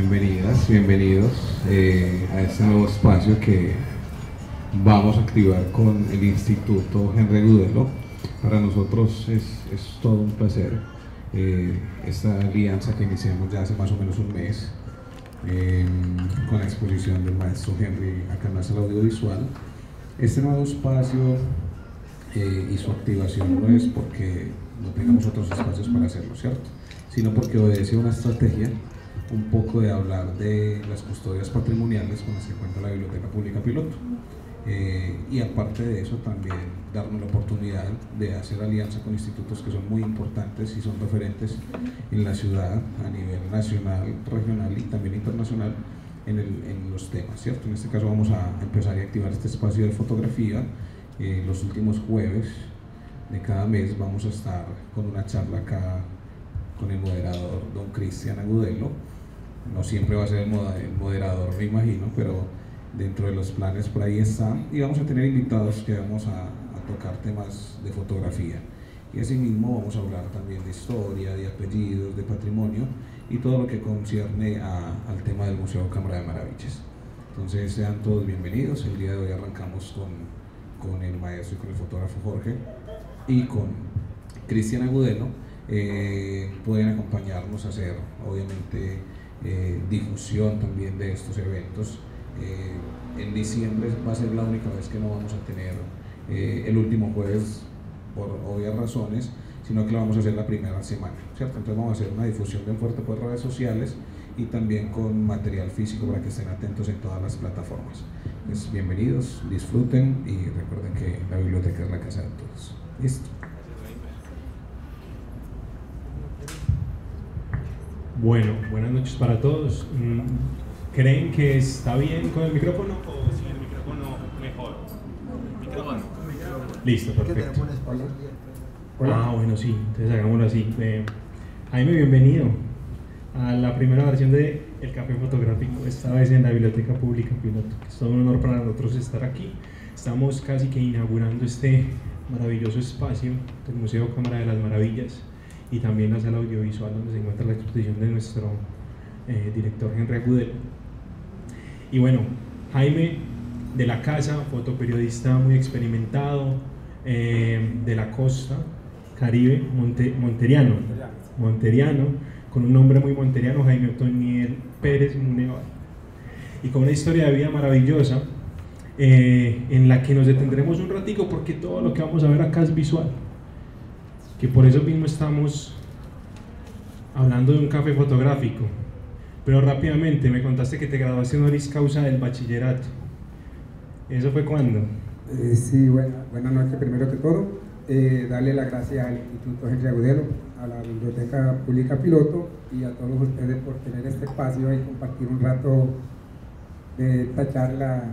bienvenidas, bienvenidos eh, a este nuevo espacio que vamos a activar con el Instituto Henry Gudelo. Para nosotros es, es todo un placer eh, esta alianza que iniciamos ya hace más o menos un mes eh, con la exposición del maestro Henry acá en la audiovisual. Este nuevo espacio y su activación no es porque no tengamos otros espacios para hacerlo, ¿cierto? Sino porque obedece a una estrategia un poco de hablar de las custodias patrimoniales con las que cuenta la Biblioteca Pública Piloto. Eh, y aparte de eso también darnos la oportunidad de hacer alianza con institutos que son muy importantes y son referentes en la ciudad a nivel nacional, regional y también internacional en, los temas, ¿cierto? En este caso vamos a empezar a activar este espacio de fotografía eh, los últimos jueves de cada mes vamos a estar con una charla acá con el moderador don Cristian Agudelo no siempre va a ser el moderador, me imagino, pero dentro de los planes por ahí está. Y vamos a tener invitados que vamos a, tocar temas de fotografía. Y asimismo vamos a hablar también de historia, de apellidos, de patrimonio y todo lo que concierne al tema del Museo Cámara de Maravillas. Entonces sean todos bienvenidos. El día de hoy arrancamos con, con el maestro y con el fotógrafo Jorge y con Cristian Agudelo. Eh, pueden acompañarnos a hacer, obviamente, eh, difusión también de estos eventos. Eh, en diciembre va a ser la única vez que no vamos a tener eh, el último jueves por obvias razones, sino que lo vamos a hacer la primera semana, ¿cierto? Entonces vamos a hacer una difusión bien fuerte por redes sociales y también con material físico para que estén atentos en todas las plataformas. Bienvenidos, disfruten y recuerden que la biblioteca es la casa de todos. Listo. Bueno, buenas noches para todos. Mm, ¿Creen que está bien con el micrófono o sin el micrófono mejor? Micrófono. Listo, perfecto. Ah, bueno, sí, entonces hagámoslo así. Eh, Jaime, bienvenido a la primera versión de El Café Fotográfico, esta vez en la Biblioteca Pública Piloto. Es todo un honor para nosotros estar aquí. Estamos casi que inaugurando este maravilloso espacio del Museo Cámara de las Maravillas y también la sala audiovisual donde se encuentra la exposición de nuestro eh, director Henry Agudelo. Y bueno, Jaime de la casa, fotoperiodista muy experimentado, eh, de la costa caribe, monteriano, monteriano, con un nombre muy monteriano, Jaime Otoniel Pérez Munevar, y con una historia de vida maravillosa, eh, en la que nos detendremos un ratico porque todo lo que vamos a ver acá es visual que por eso mismo estamos hablando de un café fotográfico. Pero rápidamente me contaste que te graduaste honoris causa del bachillerato. ¿Eso fue cuándo? Eh, sí, buenas noches primero que todo. Eh, darle las gracias al Instituto Henry Agudelo, a la Biblioteca Pública Piloto y a todos ustedes por tener este espacio y compartir un rato de esta charla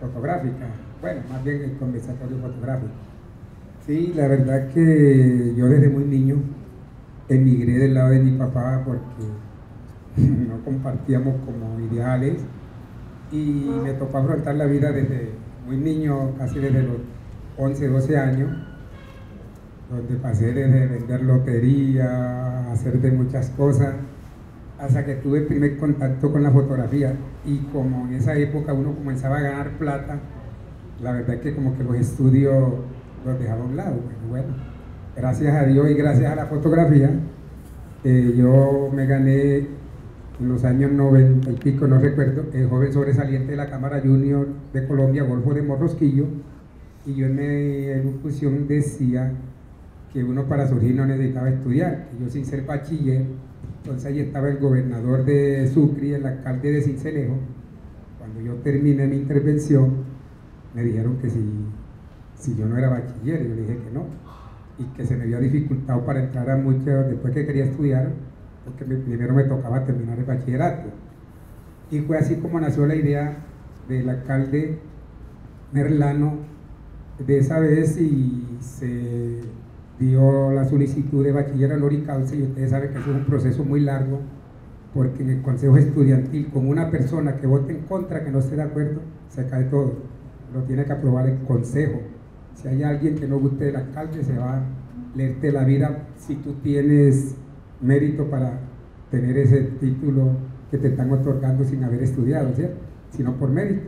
fotográfica. Bueno, más bien el conversatorio fotográfico. Sí, la verdad que yo desde muy niño emigré del lado de mi papá porque no compartíamos como ideales y me tocó afrontar la vida desde muy niño, casi desde los 11, 12 años, donde pasé desde vender lotería, hacer de muchas cosas, hasta que tuve el primer contacto con la fotografía. Y como en esa época uno comenzaba a ganar plata, la verdad que como que los estudios dejaba a un lado. Bueno, gracias a Dios y gracias a la fotografía, eh, yo me gané en los años 90 y pico, no recuerdo, el joven sobresaliente de la Cámara Junior de Colombia, Golfo de Morrosquillo, y yo en mi elocución decía que uno para surgir no necesitaba estudiar, yo sin ser bachiller, entonces ahí estaba el gobernador de Sucre, el alcalde de Cincelejo, cuando yo terminé mi intervención, me dijeron que si si yo no era bachiller, yo dije que no, y que se me había dificultado para entrar a muchos, después que quería estudiar, porque primero me tocaba terminar el bachillerato. Y fue así como nació la idea del alcalde Merlano de esa vez y se dio la solicitud de bachiller y causa y ustedes saben que eso es un proceso muy largo porque en el consejo estudiantil con una persona que vote en contra, que no esté de acuerdo, se cae todo. Lo tiene que aprobar el consejo si hay alguien que no guste del alcalde, se va a la vida si tú tienes mérito para tener ese título que te están otorgando sin haber estudiado, ¿cierto? Sino por mérito.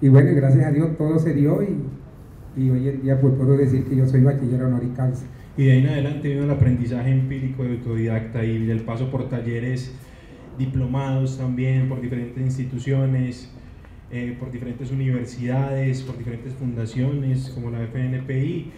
Y bueno, gracias a Dios todo se dio y, y hoy en día pues puedo decir que yo soy bachiller honor y. Y de ahí en adelante vino el aprendizaje empírico de autodidacta y el paso por talleres diplomados también, por diferentes instituciones, eh, por diferentes universidades, por diferentes fundaciones como la FNPI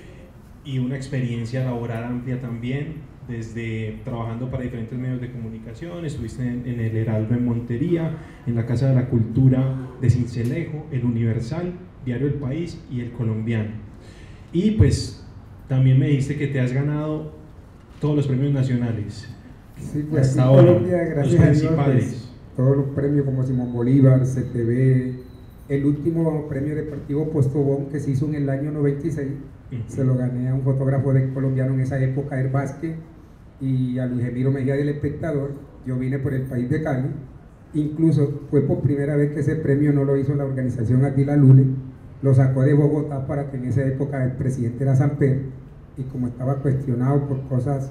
y una experiencia laboral amplia también, desde trabajando para diferentes medios de comunicación, estuviste en, en, el Heraldo en Montería, en la Casa de la Cultura de Cincelejo, el Universal, Diario El País y el Colombiano. Y pues también me dijiste que te has ganado todos los premios nacionales. Sí, pues hasta ahora, Colombia, gracias los principales. Todos los premios como Simón Bolívar, CTV, el último premio deportivo Postobón que se hizo en el año 96, uh -huh. se lo gané a un fotógrafo de colombiano en esa época, El Vázquez, y a Luis Emiro Mejía del Espectador. Yo vine por el país de Cali. Incluso fue por primera vez que ese premio no lo hizo la organización Aquila Lule, lo sacó de Bogotá para que en esa época el presidente era Samper y como estaba cuestionado por cosas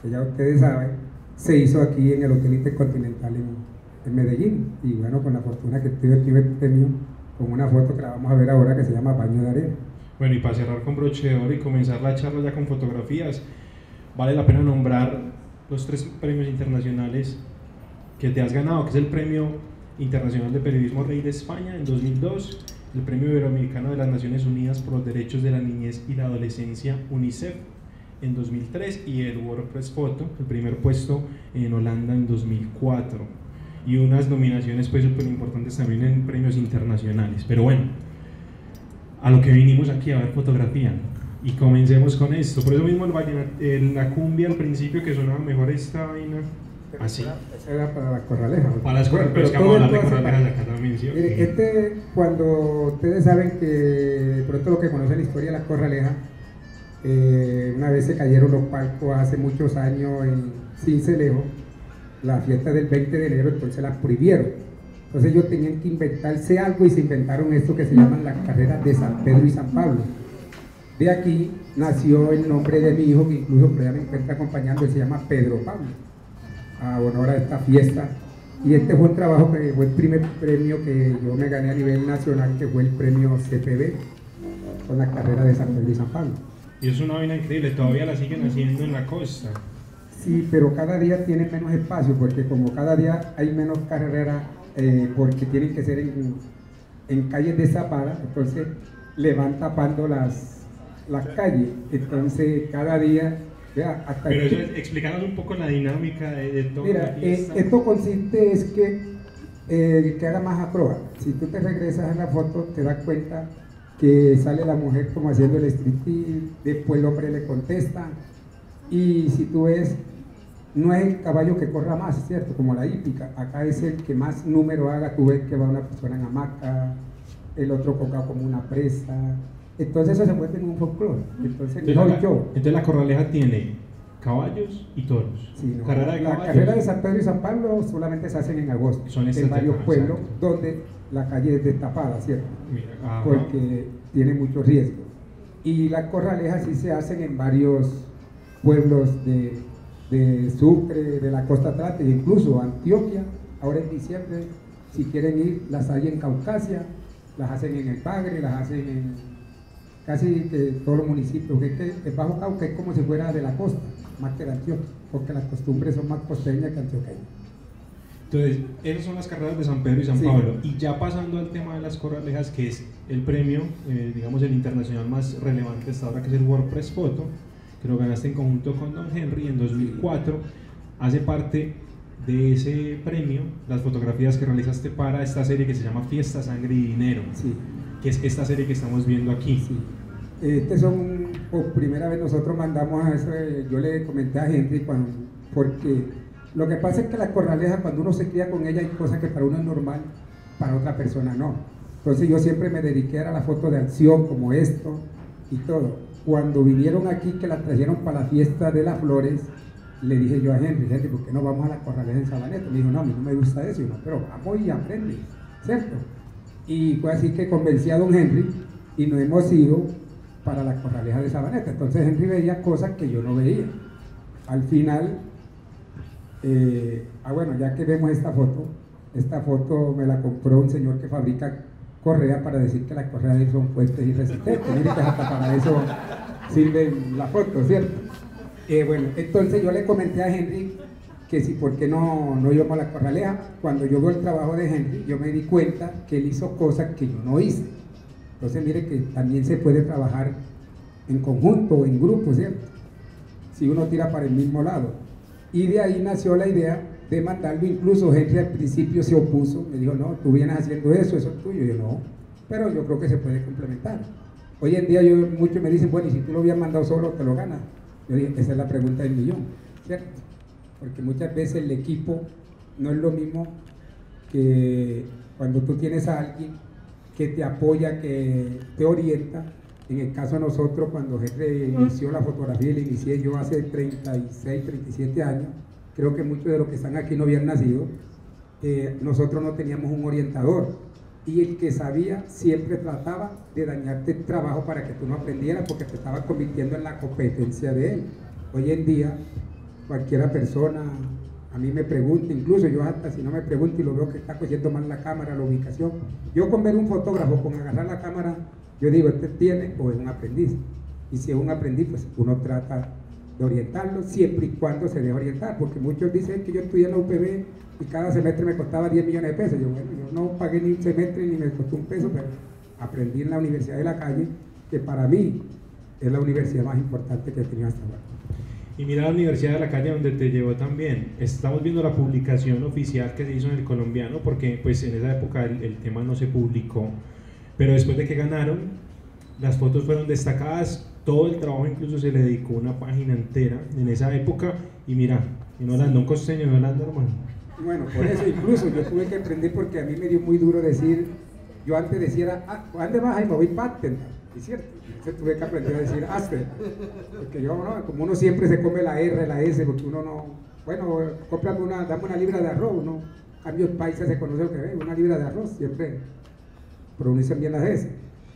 que ya ustedes saben, se hizo aquí en el Hotel Intercontinental en, en Medellín. Y bueno, con la fortuna que tuve aquí premio con una foto que la vamos a ver ahora que se llama Baño de Arena. Bueno, y para cerrar con broche de oro y comenzar la charla ya con fotografías, vale la pena nombrar los tres premios internacionales que te has ganado, que es el Premio Internacional de Periodismo Rey de España en 2002, el Premio Iberoamericano de las Naciones Unidas por los Derechos de la Niñez y la Adolescencia UNICEF en 2003 y el WordPress Photo, el primer puesto en Holanda en 2004 y unas nominaciones pues súper importantes también en premios internacionales. Pero bueno, a lo que vinimos aquí a ver fotografía y comencemos con esto. Por eso mismo el, el, la cumbia al principio que sonaba mejor esta vaina. Así. Era para la corraleja. Para las corralejas, pero es que vamos a hablar de corralejas acá también, ¿sí? Mire, este, cuando ustedes saben que, pronto lo que conocen la historia de la corraleja, eh, una vez se cayeron los palcos hace muchos años en Cincelejo, la fiesta del 20 de enero, entonces la prohibieron. Entonces ellos tenían que inventarse algo y se inventaron esto que se llaman las carreras de San Pedro y San Pablo. De aquí nació el nombre de mi hijo, que incluso por allá me encuentra acompañando, se llama Pedro Pablo, a honor a esta fiesta. Y este fue un trabajo que fue el primer premio que yo me gané a nivel nacional, que fue el premio CPB, con la carrera de San Pedro y San Pablo. Y es una vaina increíble, todavía la siguen haciendo en la costa. Sí, pero cada día tiene menos espacio, porque como cada día hay menos carreras, eh, porque tienen que ser en, en calles de Zapara, entonces le van tapando las, las calles. Entonces cada día... Hasta pero eso, explícanos un poco la dinámica de, de todo. Mira, eh, esto consiste es que, eh, que haga más acroba. Si tú te regresas a la foto, te das cuenta que sale la mujer como haciendo el striptease, después el hombre le contesta, y si tú ves, no es el caballo que corra más, ¿cierto? Como la hípica, acá es el que más número haga, tú ves que va una persona en hamaca, el otro coca como una presa, entonces eso se vuelve en un folclore, entonces, entonces no la, yo. Entonces la corraleja tiene caballos y toros. Sí, no, carrera de la caballos. carrera de San Pedro y San Pablo solamente se hacen en agosto, Son en varios pueblos donde la calle es destapada, ¿cierto? Mira, porque tiene mucho riesgo. Y las corralejas sí se hacen en varios pueblos de, de Sucre, de la costa atlántica, incluso Antioquia, ahora en diciembre, si quieren ir, las hay en Caucasia, las hacen en el Bagre, las hacen en casi que todos los municipios, que, que el Bajo Cauca es como si fuera de la costa, más que de Antioquia, porque las costumbres son más costeñas que antioqueñas. Entonces, esas son las carreras de San Pedro y San Sí. Pablo. Y ya pasando al tema de las corralejas, que es el premio, eh, digamos, el internacional más relevante hasta ahora, que es el WordPress Photo, que lo ganaste en conjunto con Don Henry en 2004. Hace parte de ese premio las fotografías que realizaste para esta serie que se llama Fiesta, Sangre y Dinero, Sí. que es esta serie que estamos viendo aquí. Sí. Este son, por primera vez nosotros mandamos a eso, eh, yo le comenté a Henry cuando, porque lo que pasa es que la corraleja cuando uno se cría con ella hay cosas que para uno es normal, para otra persona no. Entonces yo siempre me dediqué a la foto de acción como esto y todo. Cuando vinieron aquí que la trajeron para la fiesta de las flores, le dije yo a Henry, Henry, ¿por qué no vamos a la corraleja en Sabaneta? Me dijo, no, a mí no me gusta eso, Y yo, pero vamos y aprende, ¿cierto? Y fue así que convencí a don Henry y nos hemos ido para la corraleja de Sabaneta. Entonces Henry veía cosas que yo no veía. Al final Eh, ah, bueno, ya que vemos esta foto, esta foto me la compró un señor que fabrica correa para decir que las correas son fuertes y resistentes. Mire que hasta para eso sirve la foto, ¿cierto? Eh, bueno, entonces yo le comenté a Henry que si por qué no, no íbamos a la corraleja. Cuando yo veo el trabajo de Henry, yo me di cuenta que él hizo cosas que yo no hice. Entonces mire que también se puede trabajar en conjunto o en grupo, ¿cierto? Si uno tira para el mismo lado. Y de ahí nació la idea de mandarlo. Incluso Henry al principio se opuso, me dijo, no, tú vienes haciendo eso, eso es tuyo. yo no, pero yo creo que se puede complementar. Hoy en día yo, muchos me dicen, bueno, y si tú lo hubieras mandado solo, te lo ganas. Yo dije, esa es la pregunta del millón, ¿cierto? Porque muchas veces el equipo no es lo mismo que cuando tú tienes a alguien que te apoya, que te orienta. En el caso de nosotros, cuando Henry inició la fotografía, la inicié yo hace 36, 37 años, creo que muchos de los que están aquí no habían nacido, eh, nosotros no teníamos un orientador. Y el que sabía siempre trataba de dañarte el trabajo para que tú no aprendieras porque te estaba convirtiendo en la competencia de él. Hoy en día, cualquiera persona a mí me pregunta, incluso yo hasta si no me pregunta y lo veo que está cogiendo mal la cámara, la ubicación, yo con ver un fotógrafo, con agarrar la cámara, yo digo, este tiene o es un aprendiz. Y si es un aprendiz, pues uno trata de orientarlo siempre y cuando se debe orientar, porque muchos dicen que yo estudié en la UPB y cada semestre me costaba 10 millones de pesos. Yo, bueno, yo no pagué ni un semestre ni me costó un peso, pero aprendí en la Universidad de la Calle, que para mí es la universidad más importante que he tenido hasta ahora. Y mira la Universidad de la Calle donde te llevó también. Estamos viendo la publicación oficial que se hizo en el colombiano, porque pues en esa época el, el tema no se publicó, pero después de que ganaron, las fotos fueron destacadas todo el trabajo incluso se le dedicó una página entera en esa época y mira, en Holanda, un costeño en Holanda, hermano. Bueno, por eso incluso yo tuve que aprender porque a mí me dio muy duro decir, yo antes decía, ah, ¿dónde vas? Ahí me voy patent, es cierto, entonces tuve que aprender a decir Aster, porque yo, no, como uno siempre se come la R, la S, porque uno no, bueno, cómprame una, dame una libra de arroz, ¿no? cambios países se conoce lo que ve, una libra de arroz, siempre pronuncian bien las S.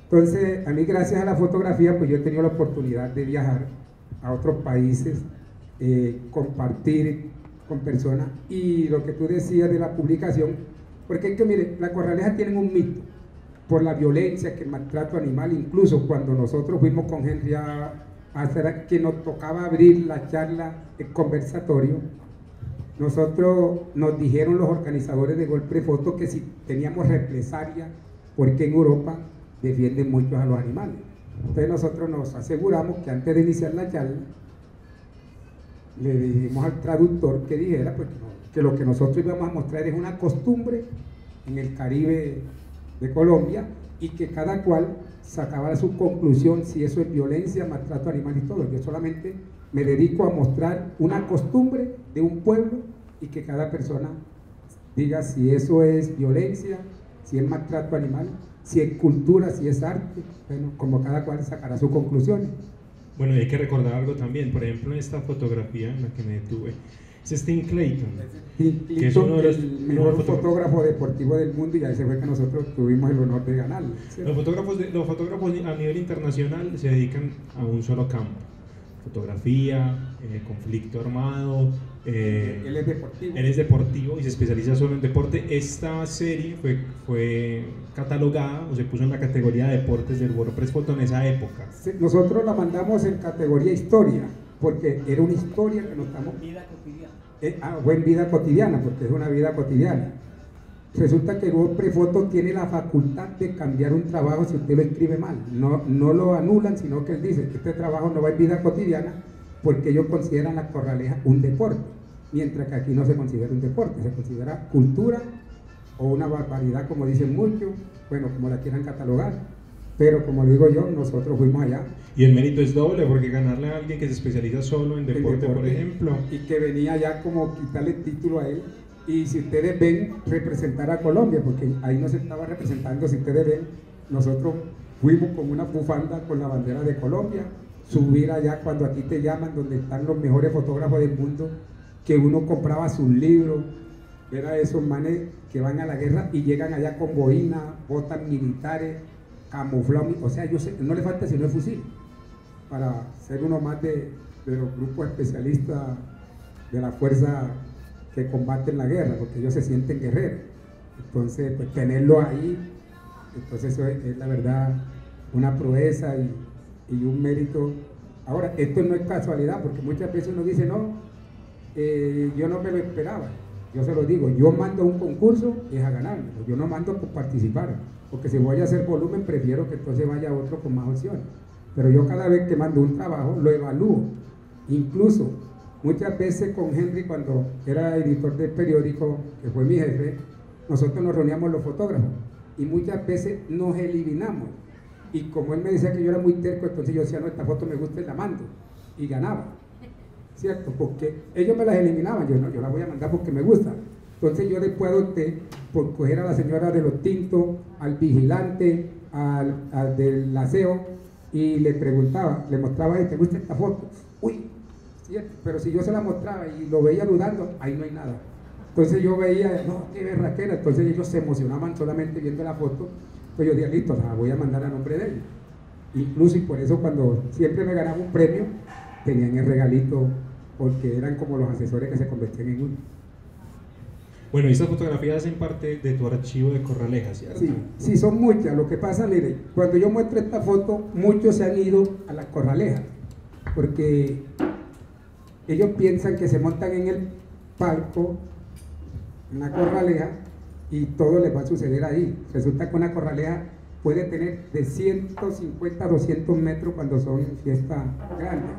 Entonces, a mí gracias a la fotografía, pues yo he tenido la oportunidad de viajar a otros países, eh, compartir con personas y lo que tú decías de la publicación, porque es que, mire, las corralejas tienen un mito por la violencia, que el maltrato animal, incluso cuando nosotros fuimos con Henry a, hacer que nos tocaba abrir la charla, el conversatorio, nosotros nos dijeron los organizadores de Golpe Foto que si teníamos represalia, porque en Europa defienden mucho a los animales. Entonces nosotros nos aseguramos que antes de iniciar la charla, le dijimos al traductor que dijera pues, que lo que nosotros íbamos a mostrar es una costumbre en el Caribe de Colombia y que cada cual sacaba su conclusión si eso es violencia, maltrato animal y todo. Yo solamente me dedico a mostrar una costumbre de un pueblo y que cada persona diga si eso es violencia, si es maltrato animal si es cultura, si es arte, bueno, como cada cual sacará sus conclusiones. Bueno, y hay que recordar algo también, por ejemplo, en esta fotografía en la que me detuve, es Steve Clayton, Clayton que es uno de los el mejor fotógrafo deportivo del mundo y ahí se fue que nosotros tuvimos el honor de ganarlo. Los fotógrafos, los fotógrafos a nivel internacional se dedican a un solo campo, fotografía, eh, conflicto armado, eh, él es deportivo. Él es deportivo y se especializa solo en deporte. Esta serie fue, fue catalogada o se puso en la categoría de deportes del WordPress Photo en esa época. nosotros la mandamos en categoría historia, porque era una historia que nos estamos... Vida cotidiana. Eh, ah, buen vida cotidiana, porque es una vida cotidiana. Resulta que el WordPress Photo tiene la facultad de cambiar un trabajo si usted lo escribe mal. No, no lo anulan, sino que él dice que este trabajo no va en vida cotidiana porque ellos consideran la corraleja un deporte, mientras que aquí no se considera un deporte, se considera cultura o una barbaridad, como dicen muchos, bueno, como la quieran catalogar. Pero como digo yo, nosotros fuimos allá. Y el mérito es doble, porque ganarle a alguien que se especializa solo en deporte, por ejemplo. Y que venía ya como quitarle el título a él. Y si ustedes ven, representar a Colombia, porque ahí no se estaba representando, si ustedes ven, nosotros fuimos con una bufanda con la bandera de Colombia, subir allá cuando a ti te llaman, donde están los mejores fotógrafos del mundo, que uno compraba sus libros, ver a esos manes que van a la guerra y llegan allá con boina, botas militares, camuflados, o sea, yo sé, no le falta sino el fusil, para ser uno más de, de los grupos especialistas de la fuerza que combaten la guerra, porque ellos se sienten guerreros. Entonces, pues tenerlo ahí, entonces eso es, la verdad una proeza y, y, un mérito. Ahora, esto no es casualidad, porque muchas veces uno dice, no, eh, yo no me lo esperaba. Yo se lo digo, yo mando un concurso es a ganarlo, yo no mando por participar, porque si voy a hacer volumen prefiero que entonces vaya otro con más opciones. Pero yo cada vez que mando un trabajo lo evalúo. Incluso muchas veces con Henry cuando era editor del periódico, que fue mi jefe, nosotros nos reuníamos los fotógrafos y muchas veces nos eliminamos. Y como él me decía que yo era muy terco, entonces yo decía, no, esta foto me gusta y la mando. Y ganaba. ¿Cierto? Porque ellos me las eliminaban, yo no, yo la voy a mandar porque me gusta. Entonces yo después adopté por coger a la señora de los tintos, al vigilante, al, del aseo, y le preguntaba, le mostraba, ¿te gusta esta foto? Uy, ¿cierto? pero si yo se la mostraba y lo veía dudando, ahí no hay nada. Entonces yo veía, no, qué berraquera. Entonces ellos se emocionaban solamente viendo la foto. Pues yo dije, listo, la voy a mandar a nombre de ellos. Incluso y por eso cuando siempre me ganaba un premio, tenían el regalito, porque eran como los asesores que se convertían en uno. Bueno, estas fotografías hacen parte de tu archivo de Corralejas, ¿cierto? Sí, sí, son muchas. Lo que pasa, mire, cuando yo muestro esta foto, muchos se han ido a las Corralejas, porque ellos piensan que se montan en el palco una corraleja y todo les va a suceder ahí. Resulta que una corraleja puede tener de 150 a 200 metros cuando son fiestas grandes.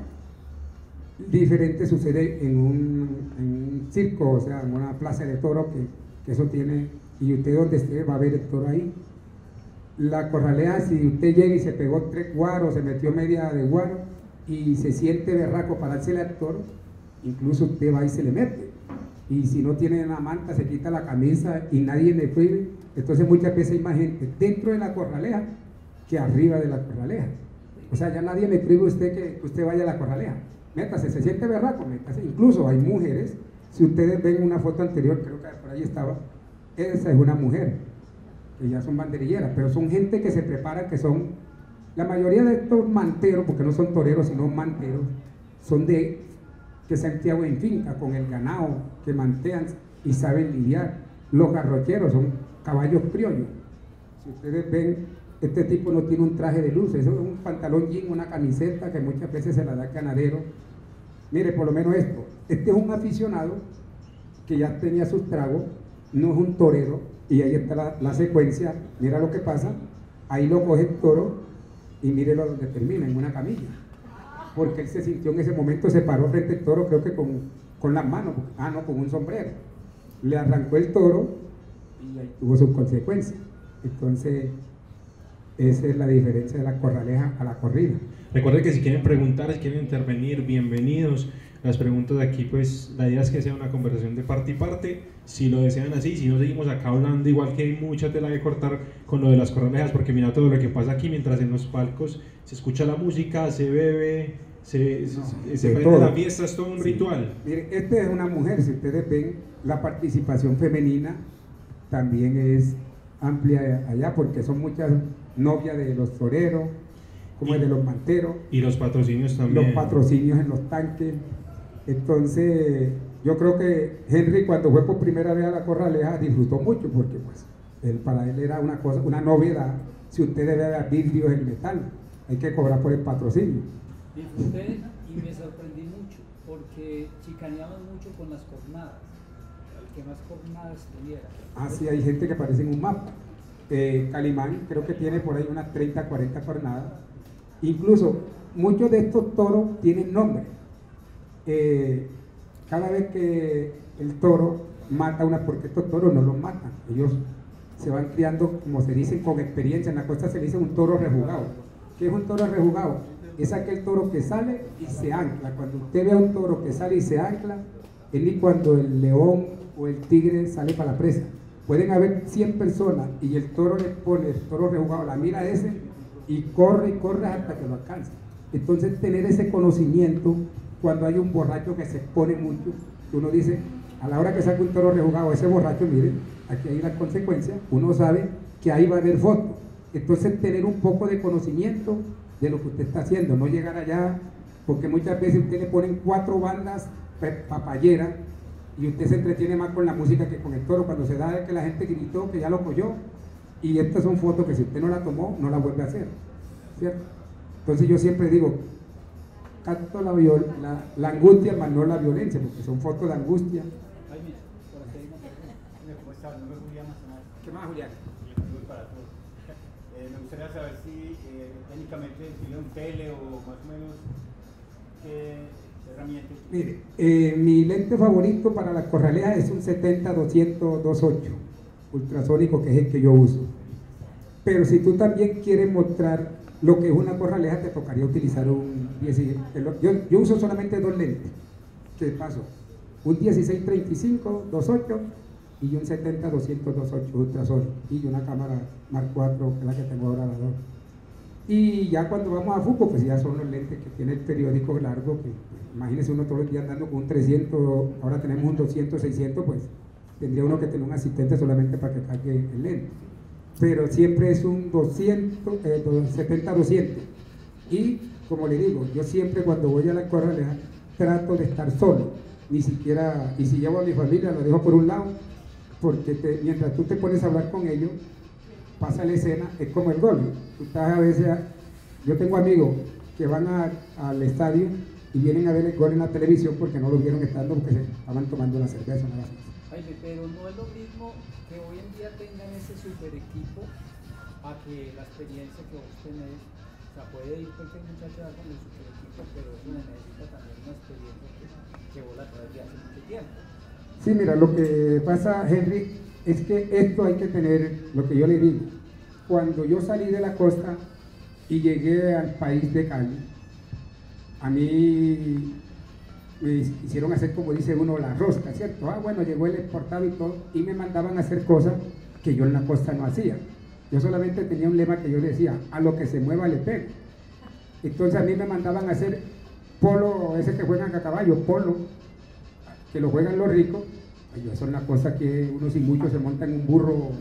Diferente sucede en un, circo, o sea, en una plaza de toro que, eso tiene, y usted donde esté va a ver el toro ahí. La corraleja, si usted llega y se pegó tres guaros, se metió media de guaro y se siente berraco para hacerle al toro, incluso usted va y se le mete y si no tiene la manta se quita la camisa y nadie le prohíbe. Entonces muchas veces hay más gente dentro de la corraleja que arriba de la corraleja. O sea, ya nadie le prohíbe a usted que usted vaya a la corraleja. Métase, se siente berraco, métase. Incluso hay mujeres, si ustedes ven una foto anterior, creo que por ahí estaba, esa es una mujer, que ya son banderilleras, pero son gente que se prepara, que son, la mayoría de estos manteros, porque no son toreros, sino manteros, son de que criado en finca con el ganado, que mantean y saben lidiar. Los garrocheros son caballos criollos. Si ustedes ven, este tipo no tiene un traje de luz, eso es un pantalón jean, una camiseta que muchas veces se la da ganadero. Mire, por lo menos esto, este es un aficionado que ya tenía sus tragos, no es un torero, y ahí está la, la secuencia, mira lo que pasa, ahí lo coge el toro y mírelo donde termina, en una camilla porque él se sintió en ese momento, se paró frente al toro, creo que con, con las manos, ah, no, con un sombrero. Le arrancó el toro y ahí tuvo sus consecuencias. Entonces, esa es la diferencia de la corraleja a la corrida. Recuerden que si quieren preguntar, si quieren intervenir, bienvenidos. Las preguntas de aquí, pues la idea es que sea una conversación de parte y parte. Si lo desean así, si no seguimos acá hablando, igual que hay mucha tela que cortar con lo de las corralejas, porque mira todo lo que pasa aquí mientras en los palcos se escucha la música, se bebe, se, se, la fiesta, es todo un ritual. Mire, esta es una mujer, si ustedes ven, la participación femenina también es amplia allá, porque son muchas novias de los toreros, como de los manteros. Y los patrocinios también. Los patrocinios en los tanques. Entonces, yo creo que Henry cuando fue por primera vez a la Corraleja disfrutó mucho porque pues él, para él era una cosa, una novedad. Si usted debe ver vidrios en metal, hay que cobrar por el patrocinio. Disfruté y me sorprendí mucho porque chicaneamos mucho con las jornadas. El que más jornadas tuviera. Ah, sí, hay gente que aparece en un mapa. Eh, Calimán creo que tiene por ahí unas 30, 40 jornadas. Incluso muchos de estos toros tienen nombre. Eh, cada vez que el toro mata una, porque estos toros no los matan, ellos se van criando, como se dice, con experiencia. En la costa se dice un toro rejugado. ¿Qué es un toro rejugado? Es aquel toro que sale y se ancla. Cuando usted ve a un toro que sale y se ancla, es ni cuando el león o el tigre sale para la presa. Pueden haber 100 personas y el toro le pone, el toro rejugado, la mira ese y corre y corre hasta que lo alcance. Entonces tener ese conocimiento cuando hay un borracho que se expone mucho, uno dice, a la hora que saca un toro rejugado, ese borracho, mire, aquí hay las consecuencias, uno sabe que ahí va a haber fotos. Entonces tener un poco de conocimiento de lo que usted está haciendo, no llegar allá, porque muchas veces usted le ponen cuatro bandas papayeras y usted se entretiene más con la música que con el toro. Cuando se da que la gente gritó, que ya lo cogió, y estas son fotos que si usted no la tomó, no la vuelve a hacer. ¿cierto? Entonces yo siempre digo, canto la, la, la angustia, más no la violencia, porque son fotos de angustia. ¿Qué más, Julián? Eh, me gustaría saber si eh, técnicamente tiene un tele o más o menos qué herramientas. Mire, eh, mi lente favorito para la corraleja es un 70-200-28 ultrasónico, que es el que yo uso. Pero si tú también quieres mostrar lo que es una corraleja, te tocaría utilizar un 16. Yo, yo uso solamente dos lentes. ¿Qué paso? Un 16-35-28 y un 70-200-28 ultrasonico y una cámara Mark 4 que es la que tengo ahora la dos. Y ya cuando vamos a fútbol, pues ya son los lentes que tiene el periódico largo, que pues, imagínese uno todos los días andando con un 300, ahora tenemos un 200, 600, pues tendría uno que tener un asistente solamente para que cargue el lente. Pero siempre es un 200, 70-200. Eh, y como le digo, yo siempre cuando voy a la corraleja trato de estar solo, ni siquiera, y si llevo a mi familia lo dejo por un lado porque mientras tú te pones a hablar con ellos, pasa la escena, es como el gol. Yo tengo amigos que van al estadio y vienen a ver el gol en la televisión porque no lo vieron estando porque se estaban tomando la cerveza. ¿no? Jaime, pero no es lo mismo que hoy en día tengan ese super equipo a que la experiencia que vos tenés, o sea, puede ir cualquier muchacho con el super equipo, pero eso necesita también una experiencia que, que vos la traes de hace mucho tiempo. Sí, mira, lo que pasa, Henry, es que esto hay que tener, lo que yo le digo, cuando yo salí de la costa y llegué al país de Cali, a mí me hicieron hacer, como dice uno, la rosca, ¿cierto? Ah, bueno, llegó el exportado y todo, y me mandaban a hacer cosas que yo en la costa no hacía. Yo solamente tenía un lema que yo decía, a lo que se mueva le pego. Entonces a mí me mandaban a hacer polo, ese que juegan a caballo, polo, que lo juegan los ricos, eso es una cosa que uno sin mucho se monta en un burro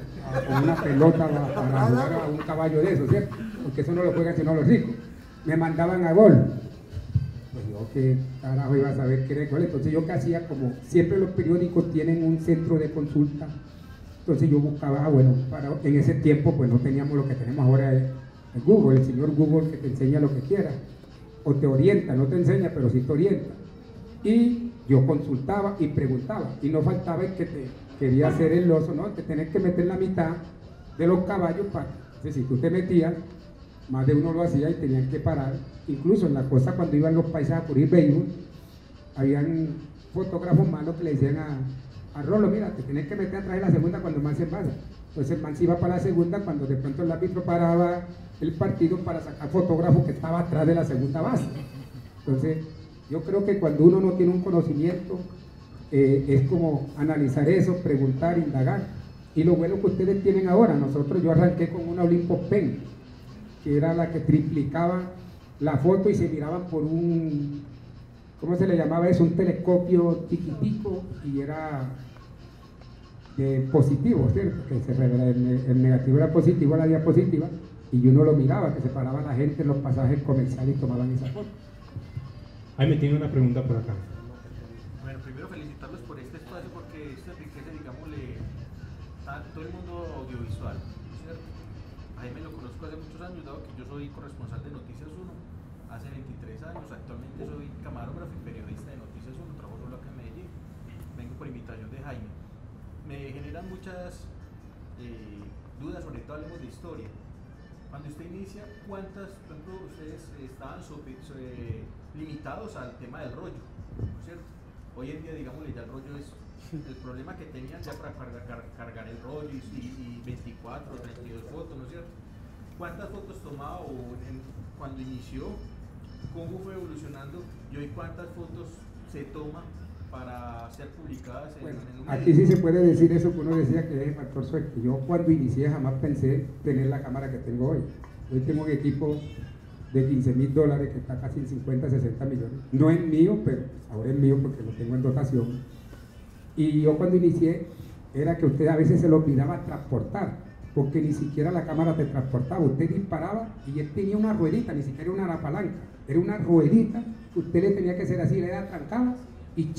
con una pelota para jugar a un caballo de eso, ¿cierto? Porque eso no lo juegan sino los ricos. Me mandaban a gol. Qué carajo iba a saber qué era gol. Entonces yo que hacía, como siempre los periódicos tienen un centro de consulta, entonces yo buscaba, ah, bueno, para, en ese tiempo pues no teníamos lo que tenemos ahora en Google, el señor Google que te enseña lo que quiera, o te orienta, no te enseña, pero sí te orienta. Y yo consultaba y preguntaba, y no faltaba el que te quería hacer el oso, ¿no? Te tenés que meter la mitad de los caballos para, si tú te metías, más de uno lo hacía y tenían que parar. Incluso en la costa cuando iban los paisas a cubrir béisbol, habían fotógrafos malos que le decían a, a Rolo, mira, te tienes que meter atrás de la segunda cuando man se pasa. Entonces el man se iba para la segunda cuando de pronto el árbitro paraba el partido para sacar fotógrafo que estaba atrás de la segunda base. Entonces, yo creo que cuando uno no tiene un conocimiento, eh, es como analizar eso, preguntar, indagar. Y lo bueno que ustedes tienen ahora, nosotros yo arranqué con una Olympus Pen, que era la que triplicaba la foto y se miraban por un, ¿cómo se le llamaba eso? Un telescopio chiquitico y era de positivo, ¿cierto? Que se, el, el negativo era positivo la diapositiva y uno lo miraba, que se paraba la gente en los pasajes comerciales y tomaban esa foto. Ahí me tiene una pregunta por acá. Bueno, primero felicitarlos por este espacio porque esto enriquece, digámosle, a todo el mundo audiovisual. Ahí me lo conozco hace muchos años, dado que yo soy corresponsal de Noticias 1 hace 23 años, actualmente soy camarógrafo y periodista de Noticias 1, trabajo solo acá en Medellín, vengo por invitación de Jaime. Me generan muchas eh, dudas, sobre todo hablemos de historia. Cuando usted inicia, ¿cuántas, por ustedes estaban limitados al tema del rollo, ¿no es cierto? Hoy en día, digámosle, ya el rollo es el problema que tenían ya para cargar, el rollo y, 24 o 32 fotos, ¿no es cierto? ¿Cuántas fotos tomaba o cuando inició? ¿Cómo fue evolucionando? ¿Y hoy cuántas fotos se toma para ser publicadas en, bueno, en un Aquí sí se puede decir eso que uno decía que es factor suerte. Yo cuando inicié jamás pensé tener la cámara que tengo hoy. Hoy tengo un equipo de 15 mil dólares, que está casi en 50, 60 millones. No es mío, pero ahora es mío porque lo tengo en dotación. Y yo cuando inicié, era que usted a veces se lo olvidaba transportar, porque ni siquiera la cámara te transportaba. Usted disparaba y él tenía una ruedita, ni siquiera una palanca, era una ruedita, usted le tenía que hacer así, le da trancaba y,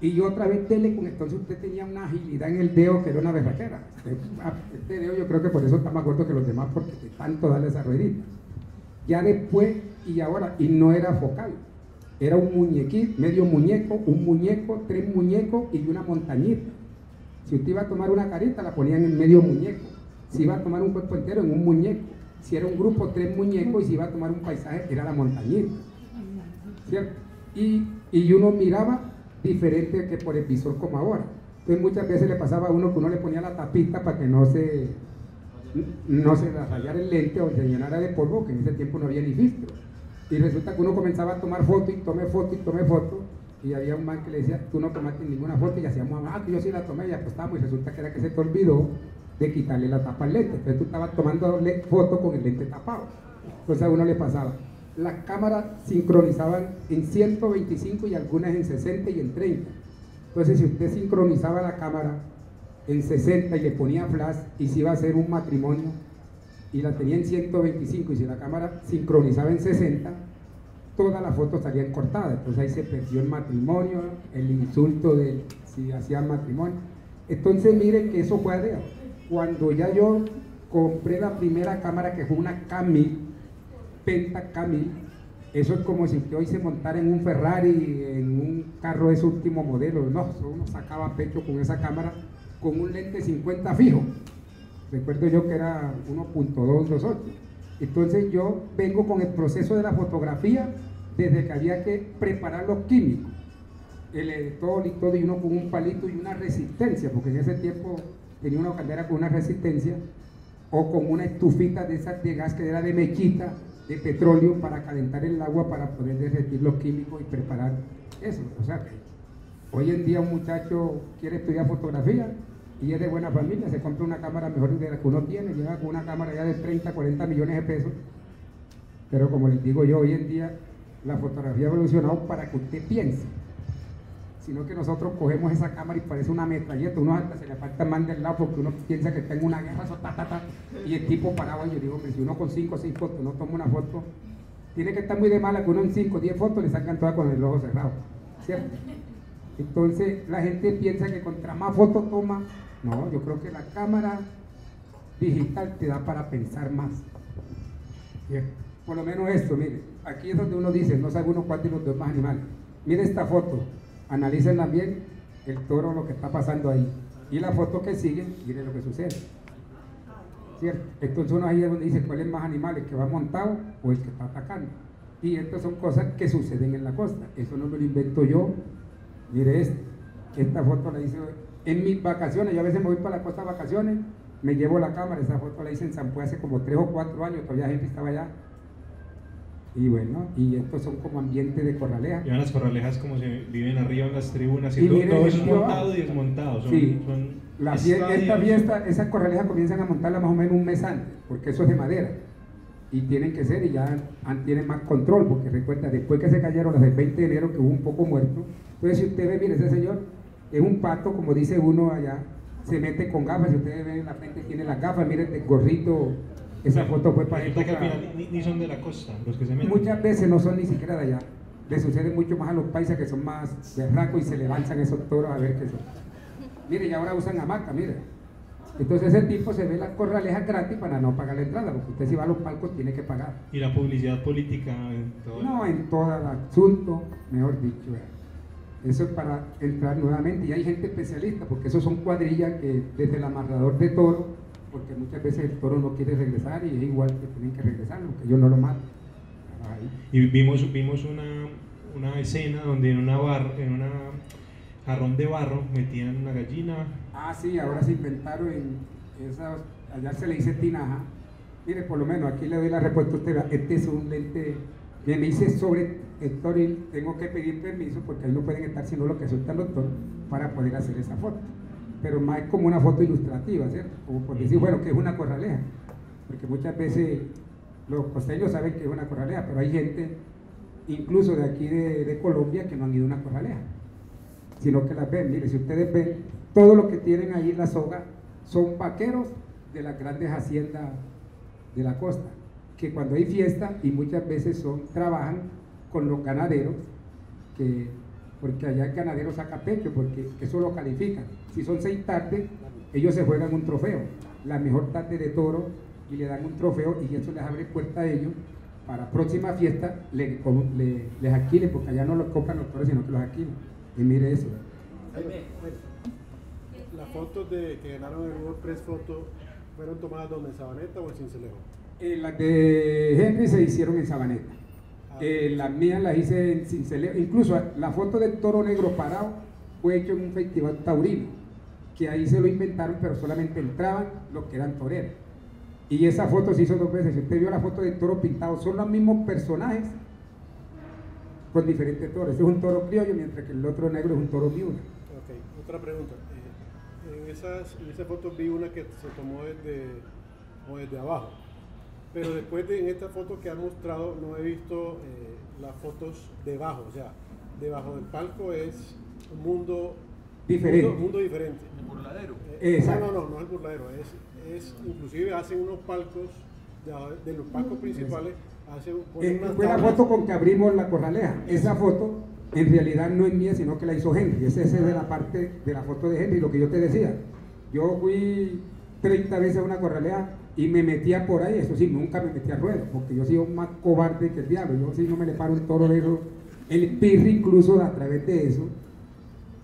y otra vez tele con entonces usted tenía una agilidad en el dedo que era una berraquera. Este dedo yo creo que por eso está más gordo que los demás porque de tanto darle esa ruedita. Ya después y ahora, y no era focal, era un muñequito, medio muñeco, un muñeco, tres muñecos y una montañita. Si usted iba a tomar una carita, la ponían en medio muñeco. Si iba a tomar un cuerpo entero, en un muñeco. Si era un grupo, tres muñecos, y si iba a tomar un paisaje, era la montañita. ¿Cierto? Y, y uno miraba diferente que por el visor como ahora. Entonces muchas veces le pasaba a uno que uno le ponía la tapita para que no se, no se rayara el lente o se llenara de polvo, que en ese tiempo no había ni filtro. Y resulta que uno comenzaba a tomar foto y tomé foto y tomé foto y había un man que le decía, tú no tomaste ninguna foto y hacíamos, ah, que yo sí la tomé y apostamos y resulta que era que se te olvidó de quitarle la tapa al lente. Entonces tú estabas tomando foto con el lente tapado. Entonces a uno le pasaba las cámaras sincronizaban en 125 y algunas en 60 y en 30. Entonces, si usted sincronizaba la cámara en 60 y le ponía flash y si iba a hacer un matrimonio y la tenía en 125 y si la cámara sincronizaba en 60, todas las fotos salían cortadas. Entonces ahí se perdió el matrimonio, el insulto de si hacían matrimonio. Entonces miren que eso fue de Cuando ya yo compré la primera cámara que fue una Camil, Penta Camil, eso es como si hoy se montara en un Ferrari, en un carro de su último modelo. No, uno sacaba pecho con esa cámara con un lente 50 fijo. Recuerdo yo que era 1.228. Entonces yo vengo con el proceso de la fotografía desde que había que preparar los químicos. El editor y todo, y uno con un palito y una resistencia, porque en ese tiempo tenía una caldera con una resistencia, o con una estufita de esas de gas que era de mechita, de petróleo para calentar el agua para poder derretir los químicos y preparar eso. O sea, hoy en día un muchacho quiere estudiar fotografía y es de buena familia, se compra una cámara mejor de la que uno tiene, llega con una cámara ya de 30, 40 millones de pesos. Pero como les digo yo, hoy en día la fotografía ha evolucionado para que usted piense sino que nosotros cogemos esa cámara y parece una metralleta, uno hasta se le falta más del lado porque uno piensa que está en una guerra, y el tipo parado, y yo digo, si uno con 5 o 6 fotos no toma una foto, tiene que estar muy de mala que uno en 5 o 10 fotos le sacan todas con el ojo cerrado, ¿cierto? Entonces la gente piensa que contra más fotos toma, no, yo creo que la cámara digital te da para pensar más. Por lo menos esto, mire, aquí es donde uno dice, no sabe uno cuál de los dos más animales. Mire esta foto, analicen bien el toro, lo que está pasando ahí. Y la foto que sigue, miren lo que sucede. ¿Cierto? Entonces uno ahí es donde dice cuál es más animal, el que va montado o el que está atacando. Y estas son cosas que suceden en la costa. Eso no me lo invento yo. Mire este. Esta foto la hice en mis vacaciones. Yo a veces me voy para la costa de vacaciones, me llevo la cámara. Esa foto la hice en San Pue hace como tres o cuatro años. Todavía gente estaba allá y bueno, y estos son como ambientes de corraleja. Y las corralejas como se viven arriba en las tribunas y, todo, todo eso es montado y desmontado. Son, sí, la fiesta, esta fiesta, esas corralejas comienzan a montarla más o menos un mes antes, porque eso es de madera. Y tienen que ser, y ya tienen más control, porque recuerda, después que se cayeron las del 20 de enero, que hubo un poco muerto, entonces si usted ve, mire, ese señor es un pato, como dice uno allá, se mete con gafas, si ustedes ven la frente tiene las gafas, mire el gorrito esa foto fue para época... Ni, ni, son de la costa, los que se meten. Muchas veces no son ni siquiera de allá. Le sucede mucho más a los países que son más berracos y se le lanzan esos toros a ver qué son. Mire, y ahora usan hamaca, mire. Entonces ese tipo se ve las corralejas gratis para no pagar la entrada, porque usted si va a los palcos tiene que pagar. ¿Y la publicidad política en todo No, en todo el asunto, mejor dicho. Eso es para entrar nuevamente. Y hay gente especialista, porque esos son cuadrillas que desde el amarrador de toro porque muchas veces el toro no quiere regresar y es igual que tienen que regresar, aunque yo no lo mato. Y vimos, vimos una, una escena donde en una bar, en una jarrón de barro metían una gallina. Ah, sí, ahora se inventaron en esa, allá se le dice tinaja. Mire, por lo menos aquí le doy la respuesta a usted, este es un lente, me dice sobre toril, tengo que pedir permiso porque ahí no pueden estar sino lo que suelta el doctor para poder hacer esa foto pero más como una foto ilustrativa, ¿cierto? Como por decir, bueno, que es una corraleja, porque muchas veces los costeños saben que es una corraleja, pero hay gente, incluso de aquí de, Colombia, que no han ido a una corraleja, sino que las ven. Mire, si ustedes ven, todo lo que tienen ahí en la soga son vaqueros de las grandes haciendas de la costa, que cuando hay fiesta y muchas veces son, trabajan con los ganaderos que porque allá el ganadero saca pecho, porque eso lo califican. Si son seis tardes, ellos se juegan un trofeo, la mejor tarde de toro, y le dan un trofeo y eso les abre puerta a ellos para próxima fiesta le, les alquilen, porque allá no los compran los toros, sino que los alquilen. Y mire eso. Las fotos de, que ganaron el World Press Photo fueron tomadas donde en Sabaneta o en Cincelejo. Eh, las de Henry se hicieron en Sabaneta. Eh, las mías las hice en Cincelejo. Incluso la foto del toro negro parado fue hecho en un festival taurino, que ahí se lo inventaron, pero solamente entraban los que eran toreros. Y esa foto se hizo dos veces. Si usted vio la foto del toro pintado, son los mismos personajes con diferentes toros. Este es un toro criollo, mientras que el otro negro es un toro miura. Ok, otra pregunta. Eh, en, esas, en esa foto vi una que se tomó desde, desde abajo. Pero después de en esta foto que han mostrado, no he visto eh, las fotos debajo. O sea, debajo del palco es un mundo diferente. Un mundo, diferente. El burladero. Eh, no, no, no, no es el burladero. Es, es, inclusive hacen unos palcos, de, los palcos principales, hacen eh, Fue la foto con que abrimos la corraleja. Esa foto en realidad no es mía, sino que la hizo Henry. Esa es de la parte de la foto de Henry, lo que yo te decía. Yo fui 30 veces a una corraleja y me metía por ahí, eso sí, nunca me metía a ruedo, porque yo soy más cobarde que el diablo. Yo sí no me le paro un toro de eso. El pirri incluso a través de eso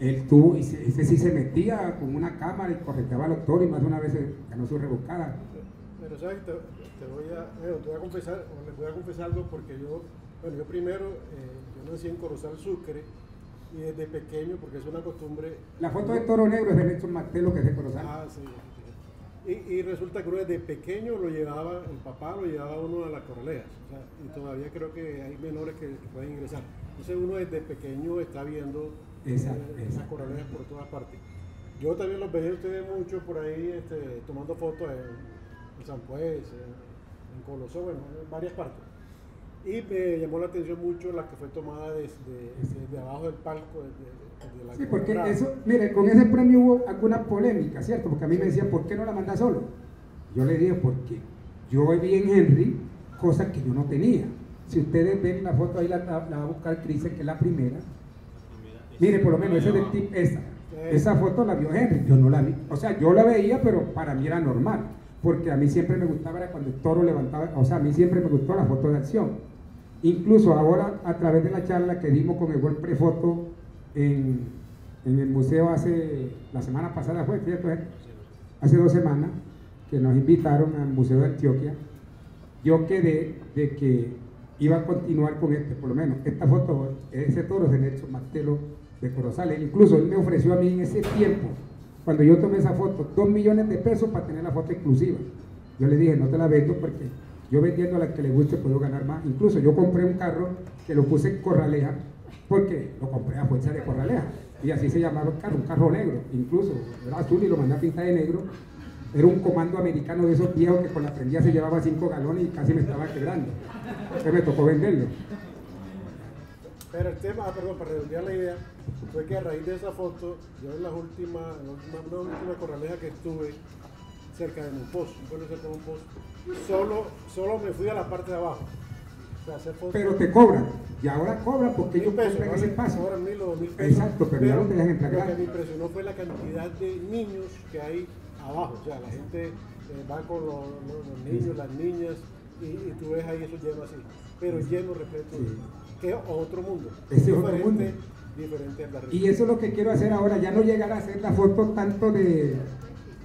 él tuvo, y ese sí se metía con una cámara y correteaba al doctor y más de una vez ganó su rebuscada. Pero sabes, te, voy a, te voy a confesar, o les voy a confesar algo porque yo, bueno, yo primero, eh, yo nací en Corozal Sucre y desde pequeño, porque es una costumbre. La foto de toro negro es de Nelson Martelo, que es de Corozal. Ah, sí. Y, y, resulta que uno desde pequeño lo llevaba, el papá lo llevaba uno a las corraleas. O sea, y todavía creo que hay menores que, que pueden ingresar. Entonces uno desde pequeño está viendo esa, esas corralejas por todas partes. Yo también los veía ustedes mucho por ahí este, tomando fotos en, San Pues, en, Colosó, bueno, en varias partes. Y me llamó la atención mucho la que fue tomada desde, abajo del palco. de la sí, porque eso, mire, con ese premio hubo alguna polémica, ¿cierto? Porque a mí me decían, ¿por qué no la manda solo? Yo le dije, porque yo vi en Henry cosas que yo no tenía. Si ustedes ven la foto ahí, la, va a buscar Cris, que es la primera Mire, por lo menos ese del tip, esa. Esa foto la vio Henry, yo no la vi. O sea, yo la veía, pero para mí era normal. Porque a mí siempre me gustaba era cuando el toro levantaba, o sea, a mí siempre me gustó la foto de acción. Incluso ahora, a través de la charla que dimos con el World Prefoto en, en el museo hace, la semana pasada fue, ¿cierto? Hace dos semanas, que nos invitaron al Museo de Antioquia, yo quedé de que iba a continuar con este, por lo menos. Esta foto, ese toro de Nelson Martelo de Corozal. Incluso él me ofreció a mí en ese tiempo, cuando yo tomé esa foto, dos millones de pesos para tener la foto exclusiva. Yo le dije, no te la vendo porque yo vendiendo a la que le guste puedo ganar más. Incluso yo compré un carro que lo puse en Corraleja porque lo compré a fuerza de Corraleja. Y así se llamaba el carro, un carro negro. Incluso era azul y lo mandé a pintar de negro. Era un comando americano de esos viejos que con la prendida se llevaba cinco galones y casi me estaba quebrando. Entonces me tocó venderlo. Pero el tema, ah, perdón, para redondear la idea, fue que a raíz de esa foto, yo en la última, una última corraleja que estuve cerca de Monpós, un pueblo cerca de Monpós, solo, solo me fui a la parte de abajo. pero te cobran, y ahora cobran porque ellos pesos, compran ese espacio. Ahora mil o dos mil pesos. Exacto, pero, ya. Lo que me impresionó fue la cantidad de niños que hay abajo, o sea, la gente eh, va con los, niños, las niñas, y, tú ves ahí eso lleno así, pero lleno, repleto que otro mundo. Diferente, mundo. diferente Y eso es lo que quiero hacer ahora, ya no llegar a hacer la foto tanto de,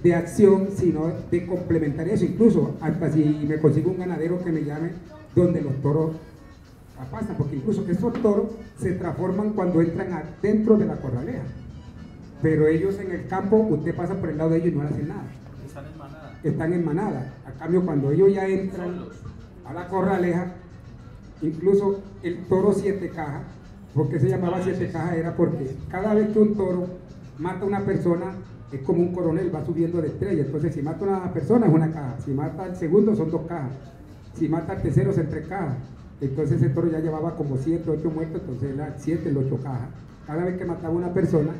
de acción, sino de complementar eso. Incluso hasta si me consigo un ganadero que me llame donde los toros pasan, porque incluso esos toros se transforman cuando entran dentro de la corralea. Pero ellos en el campo, usted pasa por el lado de ellos y no hacen nada. Están en manada. Están en manada. A cambio, cuando ellos ya entran a la corraleja, Incluso el toro siete cajas, porque se llamaba siete cajas? Era porque cada vez que un toro mata a una persona, es como un coronel, va subiendo de estrella. Entonces, si mata a una persona es una caja, si mata al segundo son dos cajas, si mata al tercero son tres cajas. Entonces, ese toro ya llevaba como siete, ocho muertos, entonces era siete, el ocho cajas. Cada vez que mataba una persona,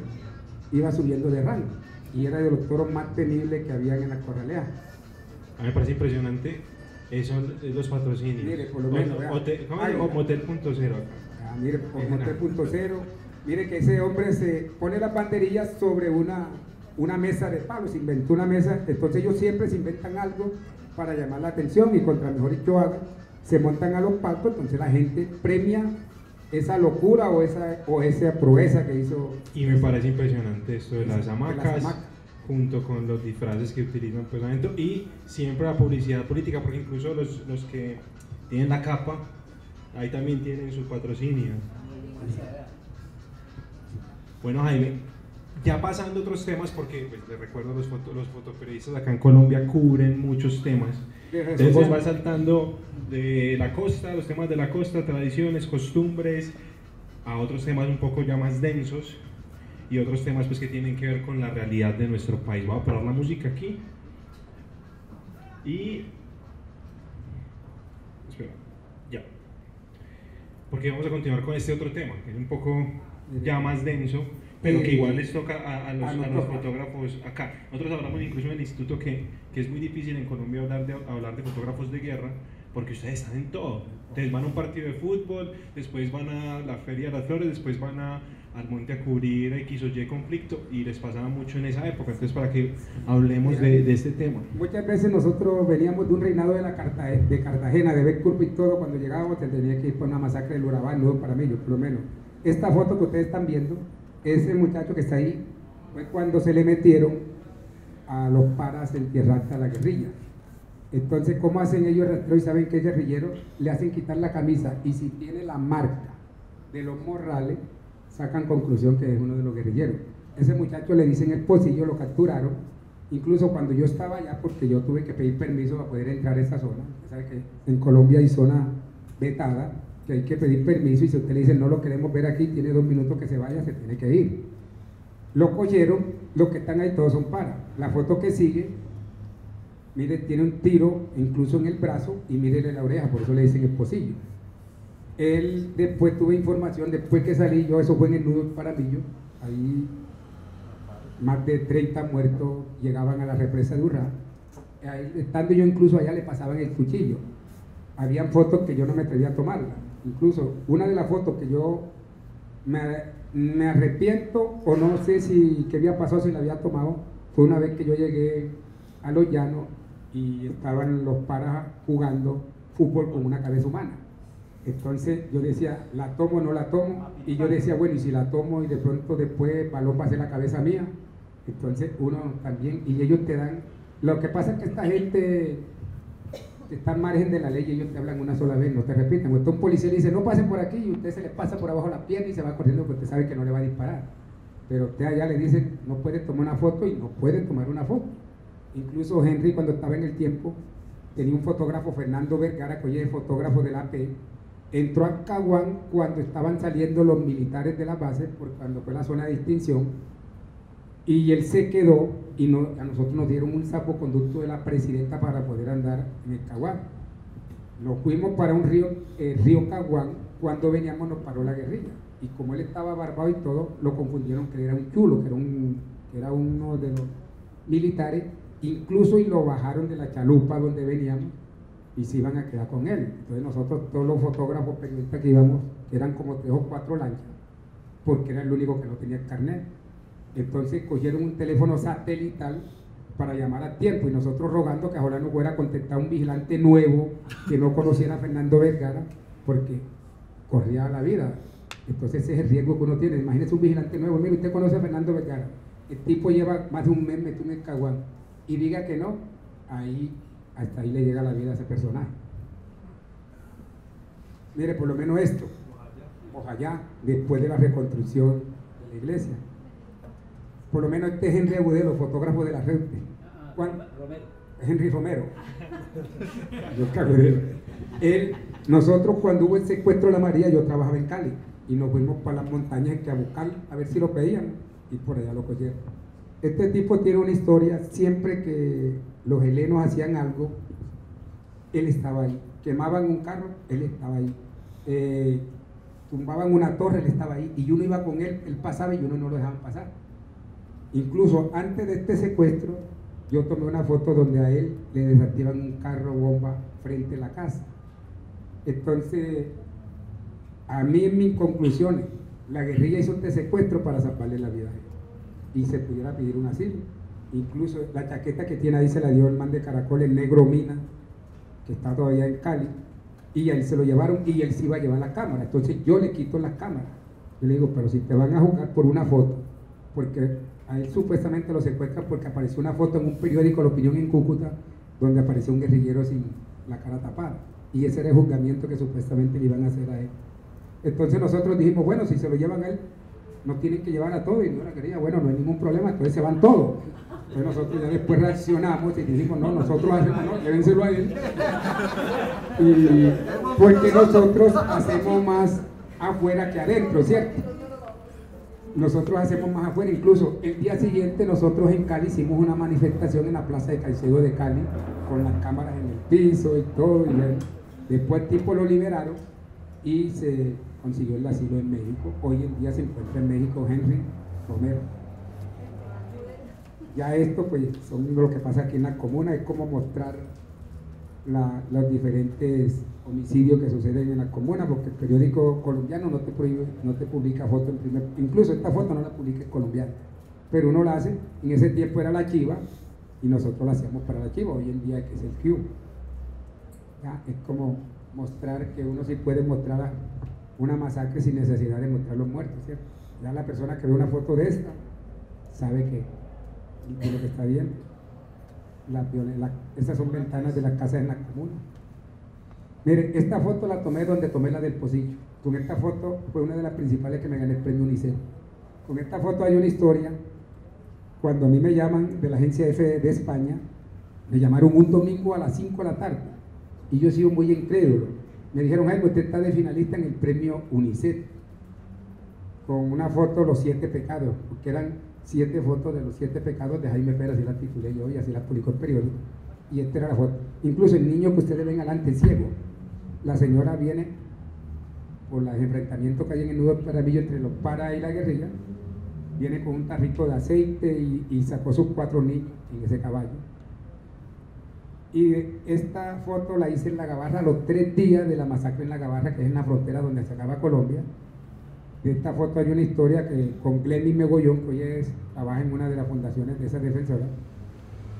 iba subiendo de rango. Y era de los toros más temibles que había en la corralea. A mí me parece impresionante son los patrocinios. Mire, por lo menos. O, Motel.0. Ah, mire, por Motel.0 Mire que ese hombre se pone las banderillas sobre una, una mesa de palos, inventó una mesa, entonces ellos siempre se inventan algo para llamar la atención y contra mejor dicho haga, se montan a los palcos, entonces la gente premia esa locura o esa, o esa proeza que hizo. Y me parece impresionante esto de las hamacas, De las hamacas. junto con los disfraces que utilizan pues adentro y siempre la publicidad política, porque incluso los, los que tienen la capa, ahí también tienen su patrocinio. Bueno Jaime, ya pasando a otros temas, porque pues, les recuerdo los, foto, los fotoperiodistas acá en Colombia cubren muchos temas. Entonces vos vas saltando de la costa, los temas de la costa, tradiciones, costumbres, a otros temas un poco ya más densos y otros temas pues que tienen que ver con la realidad de nuestro país. Voy a parar la música aquí y... Espera, ya. Porque vamos a continuar con este otro tema, que es un poco ya más denso, pero que Eh, igual les toca a, a los, a a los fotógrafos acá. Nosotros hablamos incluso en el instituto que, que es muy difícil en Colombia hablar de, hablar de fotógrafos de guerra porque ustedes están en todo. Entonces van a un partido de fútbol, después van a la Feria de las Flores, después van a, al monte a cubrir X o Y conflicto y les pasaba mucho en esa época. Entonces para que hablemos de, de este tema. Muchas veces nosotros veníamos de un reinado de, la Carta- de Cartagena, de Beccurp y todo, cuando llegábamos se tenía que ir por una masacre del Urabá, no para mí, yo por lo menos. Esta foto que ustedes están viendo, ese muchacho que está ahí, fue cuando se le metieron a los paras en tierra alta a la guerrilla. Entonces, ¿cómo hacen ellos el rastreo y saben que es guerrillero? Le hacen quitar la camisa y si tiene la marca de los morrales, sacan conclusión que es uno de los guerrilleros. Ese muchacho le dicen el pocillo, lo capturaron. Incluso cuando yo estaba allá, porque yo tuve que pedir permiso para poder entrar a esa zona. Sabe que en Colombia hay zona vetada, que hay que pedir permiso y si usted le dice no lo queremos ver aquí, tiene dos minutos que se vaya, se tiene que ir. Lo cogieron, los que están ahí todos son para. La foto que sigue, mire, tiene un tiro incluso en el brazo y mire la oreja, por eso le dicen el pocillo. Él después tuve información, después que salí yo, eso fue en el nudo Paramillo, ahí más de 30 muertos llegaban a la represa de Urrá. Ahí, estando yo incluso allá le pasaban el cuchillo. Habían fotos que yo no me atrevía a tomarlas. Incluso una de las fotos que yo me, me arrepiento o no sé si qué había pasado si la había tomado fue una vez que yo llegué a los llanos y estaban los paras jugando fútbol con una cabeza humana. Entonces yo decía, ¿la tomo o no la tomo? Y yo decía, bueno, y si la tomo y de pronto después balón va a ser la cabeza mía. Entonces uno también, y ellos te dan, lo que pasa es que esta gente está al margen de la ley y ellos te hablan una sola vez, no te repiten. Entonces un policía le dice, no pasen por aquí y usted se le pasa por abajo la pierna y se va corriendo porque usted sabe que no le va a disparar. Pero usted allá le dice, no puede tomar una foto y no puede tomar una foto. Incluso Henry cuando estaba en el tiempo, tenía un fotógrafo, Fernando Vergara, que hoy es fotógrafo del AP, entró a Caguán cuando estaban saliendo los militares de la base, por cuando fue la zona de distinción, y él se quedó y a nosotros nos dieron un salvoconducto de la presidenta para poder andar en el Caguán. Nos fuimos para un río, el río Caguán, cuando veníamos nos paró la guerrilla. Y como él estaba barbado y todo, lo confundieron que era un chulo, que era, un, que era uno de los militares, incluso y lo bajaron de la chalupa donde veníamos y se iban a quedar con él. Entonces nosotros, todos los fotógrafos, periodistas que íbamos, eran como tres o cuatro lanchas, porque era el único que no tenía el carnet. Entonces cogieron un teléfono satelital para llamar a tiempo y nosotros rogando que ahora nos fuera a contestar un vigilante nuevo que no conociera a Fernando Vergara porque corría la vida. Entonces ese es el riesgo que uno tiene. Imagínese un vigilante nuevo. Mire, usted conoce a Fernando Vergara. El tipo lleva más de un mes metido en el caguán y diga que no, ahí hasta ahí le llega la vida a ese personaje. Mire, por lo menos esto, ojalá, después de la reconstrucción de la iglesia. Por lo menos este es Henry Agudelo, fotógrafo de la red. Juan- Romero. Henry Romero. Él, nosotros cuando hubo el secuestro de la María, yo trabajaba en Cali y nos fuimos para las montañas que a buscar, a ver si lo veían y por allá lo cogieron. Este tipo tiene una historia, siempre que los helenos hacían algo, él estaba ahí. Quemaban un carro, él estaba ahí. Eh, tumbaban una torre, él estaba ahí. Y uno iba con él, él pasaba y uno no lo dejaban pasar. Incluso antes de este secuestro, yo tomé una foto donde a él le desactivan un carro bomba frente a la casa. Entonces, a mí en mis conclusiones, la guerrilla hizo este secuestro para salvarle la vida a él y se pudiera pedir un asilo. Incluso la chaqueta que tiene ahí se la dio el man de Caracol, el negro Mina, que está todavía en Cali, y a él se lo llevaron y él se iba a llevar la cámara. Entonces yo le quito las cámaras. Yo le digo, pero si te van a jugar por una foto, porque a él supuestamente lo secuestran porque apareció una foto en un periódico, La Opinión en Cúcuta, donde apareció un guerrillero sin la cara tapada. Y ese era el juzgamiento que supuestamente le iban a hacer a él. Entonces nosotros dijimos, bueno, si se lo llevan a él, no tienen que llevar a todo. Y no la quería, bueno, no hay ningún problema, entonces se van todos. Entonces nosotros ya después reaccionamos y dijimos, no, nosotros hacemos, no, llévenselo a él. Y porque nosotros hacemos más afuera que adentro, ¿cierto? Nosotros hacemos más afuera, incluso el día siguiente nosotros en Cali hicimos una manifestación en la plaza de Caicedo de Cali con las cámaras en el piso y todo, y después el tipo lo liberaron y se consiguió el asilo en México. Hoy en día se encuentra en México Henry Romero. Ya esto, pues, son lo que pasa aquí en la comuna, es como mostrar los diferentes homicidios que suceden en la comuna, porque el periódico colombiano no te prohíbe, no te publica foto en primer, incluso esta foto no la publica el colombiano, pero uno la hace, en ese tiempo era la chiva, y nosotros la hacíamos para la chiva, hoy en día que es el Q. Es como mostrar que uno sí puede mostrar una masacre sin necesidad de mostrar los muertos, ¿cierto? Ya la persona que ve una foto de esta sabe que, que lo que está viendo. La, estas son ventanas de la casa en la comuna. Miren, esta foto la tomé donde tomé la del pocillo. Con esta foto fue una de las principales que me gané el premio UNICEF. Con esta foto hay una historia. Cuando a mí me llaman de la agencia F de España, me llamaron un domingo a las 5 de la tarde. Y yo he sido muy incrédulo. Me dijeron, ay, usted está de finalista en el premio UNICEF. Con una foto los siete pecados, porque eran siete fotos de los siete pecados de Jaime Pérez, así la titulé yo y así la publicó el periódico. Y esta era la foto. Incluso el niño que ustedes ven adelante, ciego, la señora viene por los enfrentamientos que hay en el nudo Paramillo entre los para y la guerrilla, viene con un tarrito de aceite y, sacó sus cuatro niños en ese caballo. Y esta foto la hice en La Gabarra los tres días de la masacre en La Gabarra, que es en la frontera donde se acaba Colombia. De esta foto hay una historia que con Glenny Megollón, que hoy es, trabaja en una de las fundaciones de esa defensora,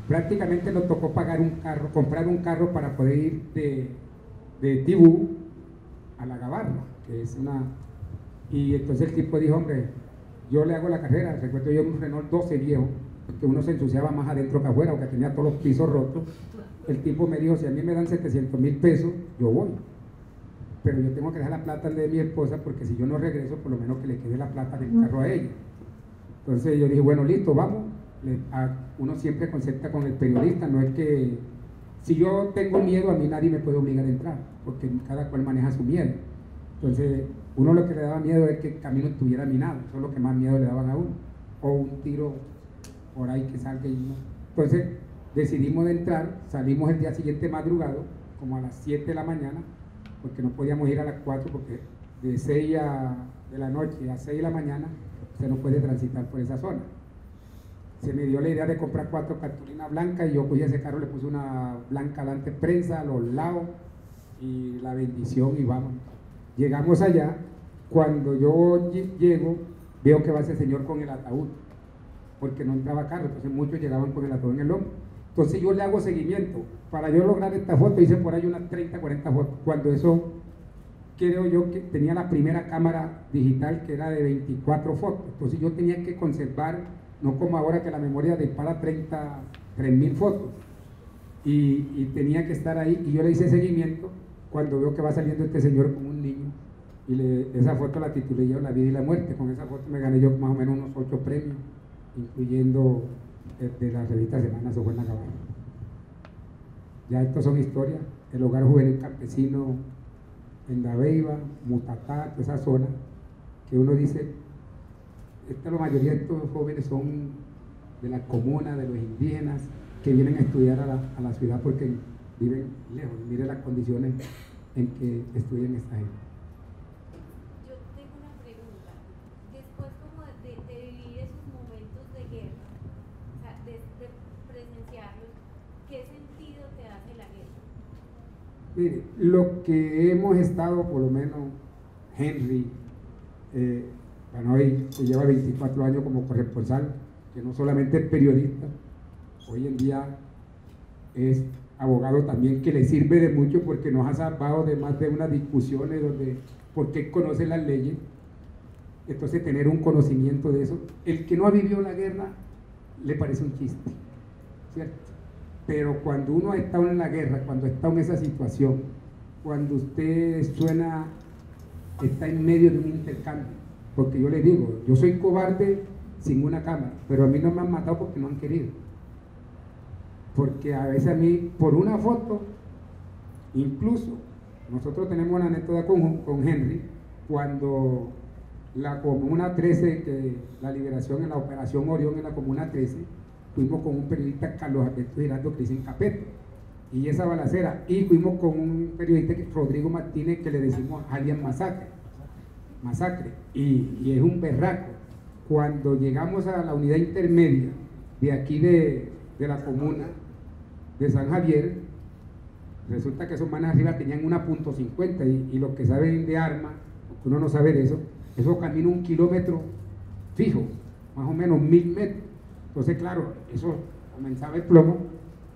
prácticamente nos tocó pagar un carro, comprar un carro para poder ir de, de Tibú a La Gabarra, que es una... Y entonces el tipo dijo, hombre, yo le hago la carrera, recuerdo yo un Renault 12 viejo, porque uno se ensuciaba más adentro que afuera, porque tenía todos los pisos rotos. El tipo me dijo, si a mí me dan 700 mil pesos, yo voy pero yo tengo que dejar la plata de mi esposa porque si yo no regreso, por lo menos que le quede la plata del carro a ella. Entonces yo dije, bueno, listo, vamos. uno siempre concepta con el periodista, no es que si yo tengo miedo, a mí nadie me puede obligar a entrar, porque cada cual maneja su miedo. Entonces, uno lo que le daba miedo es que el camino estuviera minado, eso es lo que más miedo le daban a uno. O un tiro por ahí que salga y no. Entonces, decidimos de entrar, salimos el día siguiente madrugado, como a las 7 de la mañana, porque no podíamos ir a las 4 porque de 6 de la noche a 6 de la mañana se no puede transitar por esa zona. Se me dio la idea de comprar cuatro cartulinas blancas y yo cogí ese carro, le puse una blanca delante prensa a los lados y la bendición y vamos. Llegamos allá, cuando yo llego, veo que va ese señor con el ataúd, porque no entraba carro, entonces muchos llegaban con el ataúd en el hombro. Entonces yo le hago seguimiento. Para yo lograr esta foto hice por ahí unas 30, 40 fotos. Cuando eso, creo yo que tenía la primera cámara digital que era de 24 fotos. Entonces yo tenía que conservar, no como ahora que la memoria dispara 30, 3.000 fotos. Y, tenía que estar ahí y yo le hice seguimiento cuando veo que va saliendo este señor con un niño. Y esa foto la titulé yo La vida y la muerte. Con esa foto me gané yo más o menos unos 8 premios, incluyendo de, la revista Semana buena Cabana. Ya estas son historias. El hogar juvenil campesino en La Beiba, Mutatá, esa zona, que uno dice, esta, la mayoría de estos jóvenes son de la comuna, de los indígenas, que vienen a estudiar a la, a la ciudad porque viven lejos. Mire las condiciones en que estudian esta gente. Mire, lo que hemos estado, por lo menos Henry, eh, hoy se lleva 24 años como corresponsal, que no solamente es periodista, hoy en día es abogado también que le sirve de mucho porque nos ha salvado de más de unas discusiones donde, porque conoce las leyes, entonces tener un conocimiento de eso. El que no ha vivido la guerra le parece un chiste, ¿cierto? Pero cuando uno ha estado en la guerra, cuando está en esa situación, cuando usted suena, está en medio de un intercambio, porque yo le digo, yo soy cobarde sin una cámara, pero a mí no me han matado porque no han querido. Porque a veces a mí, por una foto, incluso, nosotros tenemos una anécdota con, con Henry, cuando la Comuna 13, que la liberación en la Operación Orión en la Comuna 13, fuimos con un periodista, Carlos Alberto Girardo Cristian Capeto, y esa balacera, y fuimos con un periodista, Rodrigo Martínez, que le decimos Alien Masacre, masacre, y, y es un berraco. Cuando llegamos a la unidad intermedia de aquí de, de la comuna de San Javier, resulta que esos manes arriba tenían una punto .50 y, y los que saben de armas, uno no sabe de eso, eso camina un kilómetro fijo, más o menos mil metros. Entonces, claro, eso comenzaba el plomo.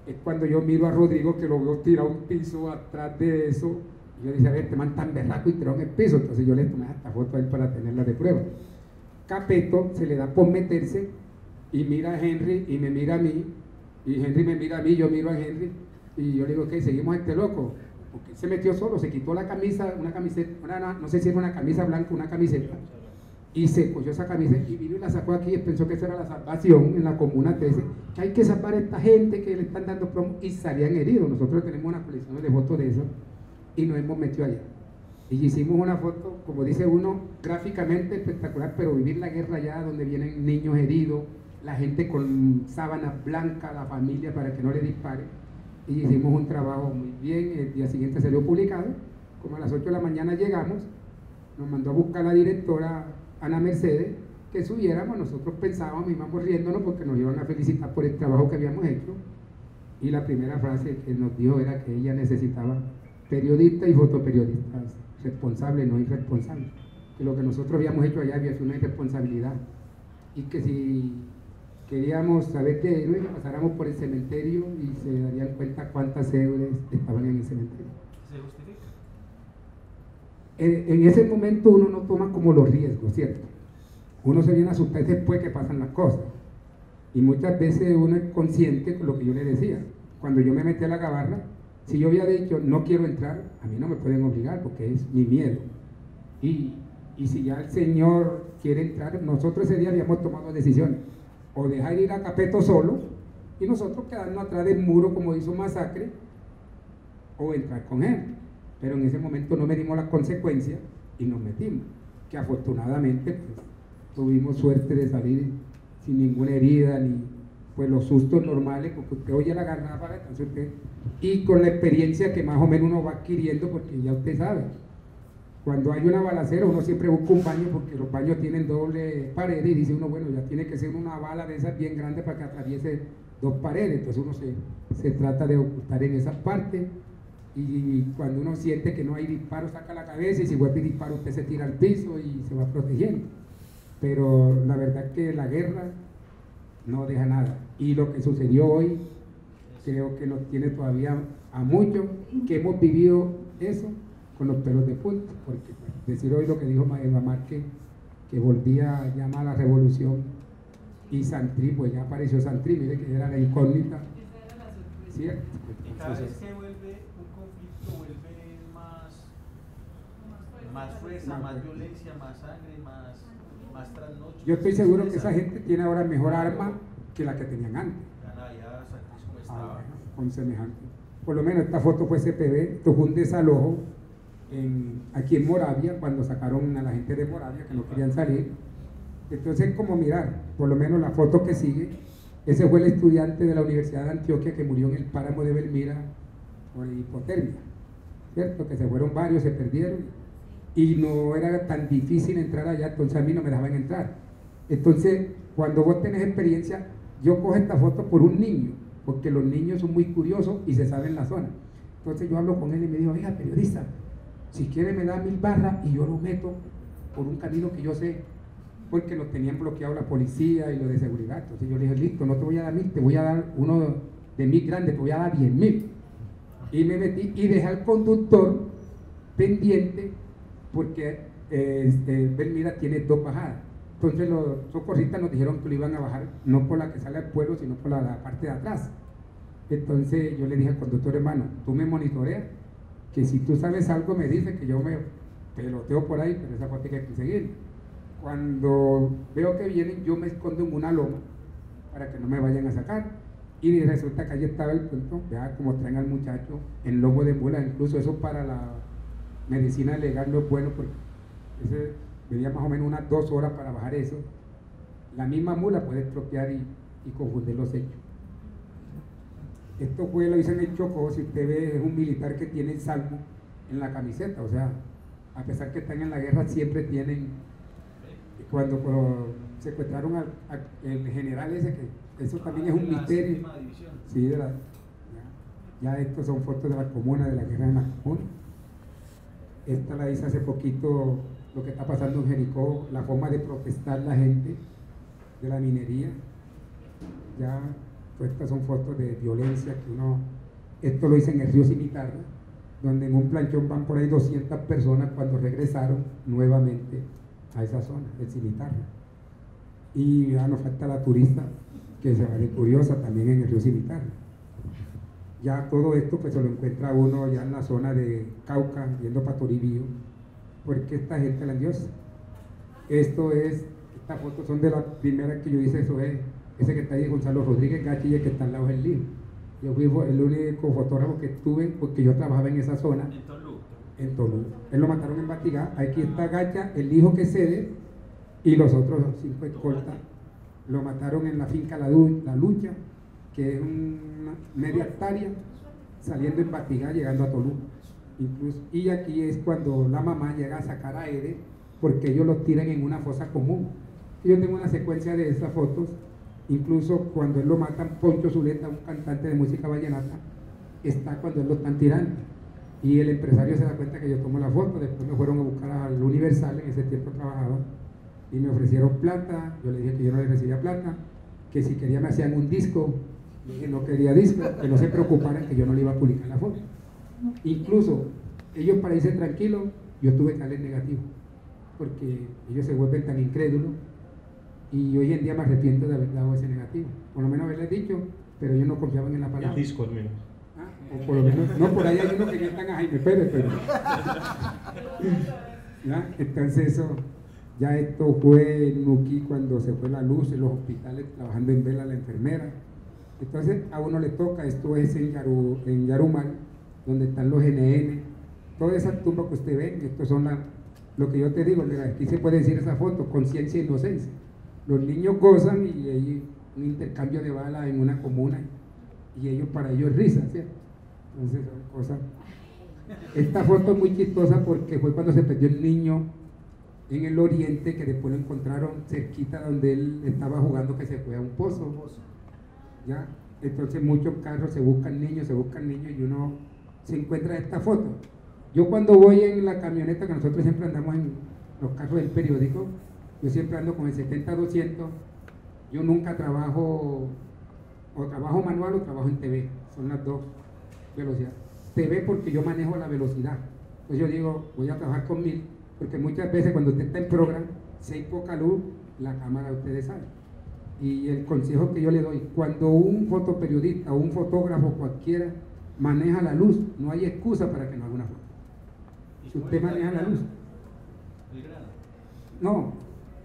Es cuando yo miro a Rodrigo que lo veo tirado un piso atrás de eso. Y yo decía, a ver, este man tan berraco y tirado en el piso. Entonces yo le tomé esta foto a él para tenerla de prueba. Capeto se le da por meterse y mira a Henry y me mira a mí. Y Henry me mira a mí, yo miro a Henry. Y yo le digo, ok, seguimos a este loco. Porque se metió solo, se quitó la camisa, una camiseta, no sé si era una camisa blanca, una camiseta y se cogió esa camisa y vino y la sacó aquí y pensó que esa era la salvación en la comuna 13, que hay que salvar a esta gente que le están dando plomo y salían heridos. Nosotros tenemos una colección de fotos de eso y nos hemos metido allá. Y hicimos una foto, como dice uno, gráficamente espectacular, pero vivir la guerra allá donde vienen niños heridos, la gente con sábanas blancas, la familia para que no le dispare. Y hicimos un trabajo muy bien, el día siguiente salió publicado, como a las 8 de la mañana llegamos, nos mandó a buscar la directora Ana Mercedes, que subiéramos, nosotros pensábamos, íbamos riéndonos porque nos iban a felicitar por el trabajo que habíamos hecho. Y la primera frase que nos dijo era que ella necesitaba periodistas y fotoperiodistas responsables, no irresponsables. Que lo que nosotros habíamos hecho allá había sido una irresponsabilidad. Y que si queríamos saber qué héroes, pasáramos por el cementerio y se darían cuenta cuántas héroes estaban en el cementerio. En, ese momento uno no toma como los riesgos, ¿cierto? Uno se viene a asustar después que pasan las cosas. Y muchas veces uno es consciente con lo que yo le decía. Cuando yo me metí a la gabarra, si yo había dicho no quiero entrar, a mí no me pueden obligar porque es mi miedo. Y, y si ya el Señor quiere entrar, nosotros ese día habíamos tomado decisiones. O dejar ir a Capeto solo y nosotros quedarnos atrás del muro como hizo Masacre, o entrar con él. Pero en ese momento no medimos las consecuencias y nos metimos. Que afortunadamente pues, tuvimos suerte de salir sin ninguna herida ni pues los sustos normales, porque usted oye la garrafa, entonces usted, y con la experiencia que más o menos uno va adquiriendo, porque ya usted sabe, cuando hay una balacera uno siempre busca un baño porque los baños tienen doble pared y dice uno, bueno, ya tiene que ser una bala de esas bien grande para que atraviese dos paredes, entonces uno se, se trata de ocultar en esa parte y cuando uno siente que no hay disparo saca la cabeza y si vuelve disparo usted se tira al piso y se va protegiendo. Pero la verdad es que la guerra no deja nada. Y lo que sucedió hoy creo que nos tiene todavía a muchos que hemos vivido eso con los pelos de punta. Porque pues, decir hoy lo que dijo Eva Márquez, que volvía a llamar a la revolución y Santri, pues ya apareció Santri, mire que era la incógnita. ¿Cierto? Y cada vez que vuelve un conflicto, vuelve más, más fuerza, más violencia, más sangre, más, más trasnocho. Yo estoy seguro que esa gente tiene ahora mejor arma que la que tenían antes. Ya como Ah, estaba. con semejante. Por lo menos esta foto fue esto fue un desalojo en- aquí en Moravia, cuando sacaron a la gente de Moravia que no querían salir. Entonces, como mirar, por lo menos la foto que sigue, ese fue el estudiante de la Universidad de Antioquia que murió en el páramo de Belmira por hipotermia, ¿cierto? Que se fueron varios, se perdieron y no era tan difícil entrar allá, entonces a mí no me dejaban entrar. Entonces, cuando vos tenés experiencia, yo cojo esta foto por un niño, porque los niños son muy curiosos y se saben la zona. Entonces yo hablo con él y me digo, oiga, periodista, si quiere me da mil barras y yo lo meto por un camino que yo sé. porque lo tenían bloqueado la policía y lo de seguridad. Entonces yo le dije, listo, no te voy a dar mil, te voy a dar uno de mil grande, te voy a dar diez mil. Y me metí y dejé al conductor pendiente porque este, Belmira tiene dos bajadas. Entonces los socorristas nos dijeron que lo iban a bajar no por la que sale al pueblo, sino por la, parte de atrás. Entonces yo le dije al conductor, hermano, tú me monitoreas, que si tú sabes algo me dices que yo me peloteo por ahí, pero esa parte hay que seguir. Cuando veo que vienen, yo me escondo en una loma para que no me vayan a sacar. Y resulta que allí estaba el punto, vea como traen al muchacho en lomo de mula, incluso eso para la medicina legal no es bueno porque ese venía más o menos unas dos horas para bajar eso. La misma mula puede estropear y, y confundir los hechos. Esto fue, lo hice en el Chocó, si usted ve, es un militar que tiene el salmo en la camiseta, o sea, a pesar que están en la guerra, siempre tienen, cuando secuestraron al, al general ese, que eso también es un misterio. Sí, de la, ya, ya estos son fotos de la comuna, de la guerra de la comuna. Esta la hice hace poquito, lo que está pasando en Jericó, la forma de protestar la gente de la minería. Ya pues estas son fotos de violencia que uno, esto lo hice en el río Cimitarra, donde en un planchón van por ahí 200 personas cuando regresaron nuevamente a esa zona, el Cimitarra. Y ya nos falta la turista que se va de curiosa también en el río Cimitarra. Ya todo esto pues se lo encuentra uno ya en la zona de Cauca, yendo para Toribío, porque esta gente la diosa. Esto es, estas fotos son de las primeras que yo hice, eso es ese que está ahí, Gonzalo Rodríguez Gachille, que está al lado del libro. Yo fui el único fotógrafo que tuve porque yo trabajaba en esa zona. En Tolú. En Tolú. Él lo mataron en Batigá. Aquí está Gacha, el hijo que cede, y los otros cinco escoltas lo mataron en la finca La, la Lucha, que es una media hectárea, saliendo en Batigá, llegando a Tolú. Incluso, y aquí es cuando la mamá llega a sacar a Ede, porque ellos los tiran en una fosa común. Yo tengo una secuencia de esas fotos Incluso cuando él lo matan, Poncho Zuleta, un cantante de música vallenata, está cuando él lo están tirando. Y el empresario se da cuenta que yo tomo la foto, después me fueron a buscar al Universal, en ese tiempo trabajaba, y me ofrecieron plata, yo le dije que yo no le recibía plata, que si quería me hacían un disco, dije no quería disco, que no se preocuparan que yo no le iba a publicar la foto. Incluso ellos para irse tranquilos, yo tuve que darles negativo, porque ellos se vuelven tan incrédulos y hoy en día me arrepiento de haber dado ese negativo. Por lo menos haberle dicho, pero ellos no confiaban en la palabra. El disco al menos. Ah, o por lo menos, no, por ahí hay uno que ya están a Jaime Pérez, pero. ¿Ya? Entonces eso, ya esto fue en Nuki cuando se fue la luz en los hospitales trabajando en vela la enfermera. Entonces a uno le toca, esto es en, Yaru, Yarumal, donde están los NN, toda esa tumba que usted ve, esto son la, lo que yo te digo, aquí se puede decir esa foto, conciencia e inocencia los niños gozan y hay un intercambio de balas en una comuna y ellos para ellos risa, ¿cierto? Entonces son cosas. Esta foto es muy chistosa porque fue cuando se perdió el niño en el oriente que después lo encontraron cerquita donde él estaba jugando que se fue a un pozo. Entonces muchos carros se buscan niños, se buscan niños y uno se encuentra esta foto. Yo cuando voy en la camioneta, que nosotros siempre andamos en los carros del periódico, yo siempre ando con el 70-200. Yo nunca trabajo, o trabajo manual o trabajo en TV. Son las dos velocidades. TV porque yo manejo la velocidad. Entonces yo digo, voy a trabajar con mil, porque muchas veces cuando usted está en programa, si hay poca luz, la cámara ustedes saben. Y el consejo que yo le doy, cuando un fotoperiodista o un fotógrafo cualquiera maneja la luz, no hay excusa para que no haga una foto. Si usted maneja la luz. No,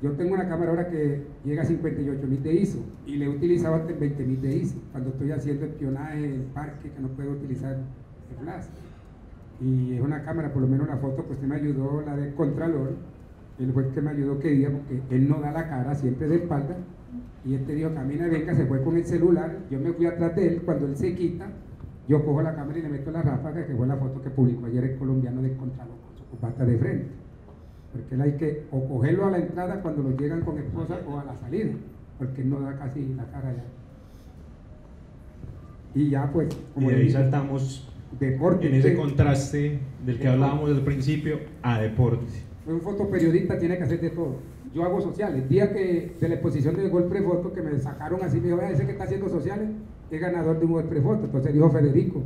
yo tengo una cámara ahora que llega a 58 mil de ISO y le he utilizado hasta 20 mil de ISO cuando estoy haciendo espionaje en el parque que no puedo utilizar el flash. Y es una cámara, por lo menos la foto, pues me ayudó la del Contralor, el que me ayudó que día porque él no da la cara, siempre de espalda. Y este dijo, camina, venga, se fue con el celular, yo me fui atrás de él, cuando él se quita, yo cojo la cámara y le meto la ráfaga, que fue la foto que publicó ayer el colombiano del Contralor con su copata de frente porque él hay que o cogerlo a la entrada cuando lo llegan con esposa o a la salida, porque él no da casi la cara ya. Y ya pues, como y ahí saltamos deporte, en ese contraste del que hablábamos desde el principio a deporte. Un fotoperiodista tiene que hacer de todo. Yo hago sociales. El día que de la exposición de Golpe Foto que me sacaron así, me dijo, ese que está haciendo sociales es ganador de un Golpe Foto. Entonces dijo Federico,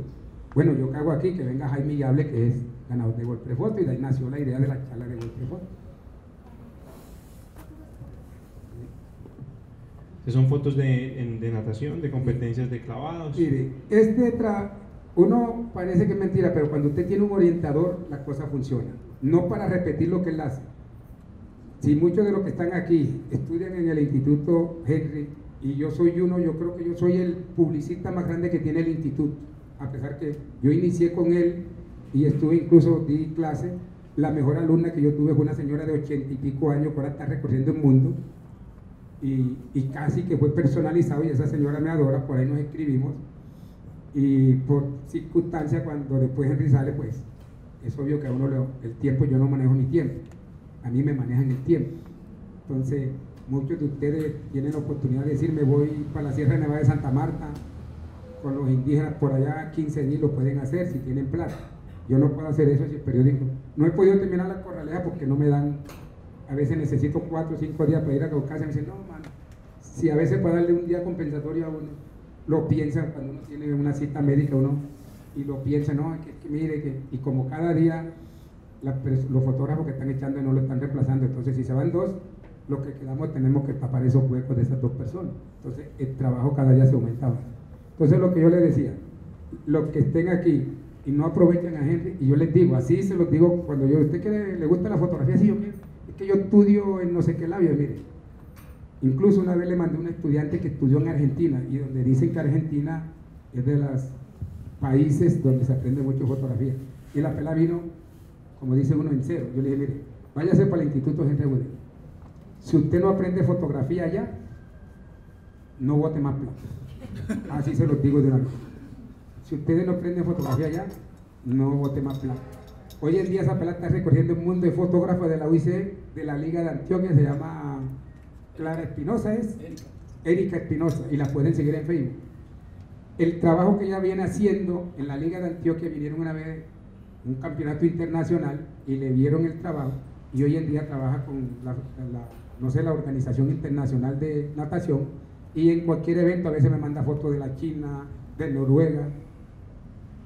bueno, yo que hago aquí, que venga Jaime y hable, que es ganador de Golpe Foto, y de ahí nació la idea de la charla de Golpe Foto. son fotos de, de, natación, de competencias de clavados. Mire, este tra uno parece que es mentira, pero cuando usted tiene un orientador, la cosa funciona. No para repetir lo que él hace. Si muchos de los que están aquí estudian en el Instituto Henry, y yo soy uno, yo creo que yo soy el publicista más grande que tiene el instituto, a pesar que yo inicié con él y estuve incluso, di clase, la mejor alumna que yo tuve fue una señora de ochenta y pico años que ahora está recorriendo el mundo y, casi que fue personalizado y esa señora me adora, por ahí nos escribimos y por circunstancia cuando después Henry sale pues es obvio que a uno le, el tiempo yo no manejo mi tiempo, a mí me manejan el tiempo. Entonces muchos de ustedes tienen la oportunidad de decir me voy para la Sierra Nevada de Santa Marta con los indígenas por allá 15 días lo pueden hacer si tienen plata. Yo no puedo hacer eso si el periódico. No he podido terminar la corraleja porque no me dan a veces necesito cuatro o cinco días para ir a Caucasia me dicen, no, man, si a veces puede darle un día compensatorio a uno, lo piensa cuando uno tiene una cita médica uno y lo piensa, no, que, mire, que, y como cada día los fotógrafos que están echando no lo están reemplazando, entonces si se van dos, lo que quedamos tenemos que tapar esos huecos de esas dos personas. Entonces el trabajo cada día se aumentaba. Entonces lo que yo les decía, los que estén aquí y no aprovechen a gente, y yo les digo, así se los digo cuando yo, ¿usted que le gusta la fotografía? Sí, yo quiero que yo estudio en no sé qué labio, mire. Incluso una vez le mandé a un estudiante que estudió en Argentina y donde dicen que Argentina es de los países donde se aprende mucho fotografía. Y la pela vino, como dice uno, en cero. Yo le dije, mire, váyase para el Instituto Gente Si usted no aprende fotografía allá, no vote más plata. Así se lo digo de una vez. Si ustedes no aprenden fotografía allá, no vote más plata. Hoy en día esa pelada está recorriendo un mundo de fotógrafos de la UIC, de la Liga de Antioquia, se llama Clara Espinosa, es Erika Espinosa, y la pueden seguir en Facebook. El trabajo que ella viene haciendo en la Liga de Antioquia, vinieron una vez un campeonato internacional y le vieron el trabajo, y hoy en día trabaja con la, no sé, la Organización Internacional de Natación, y en cualquier evento a veces me manda fotos de la China, de Noruega,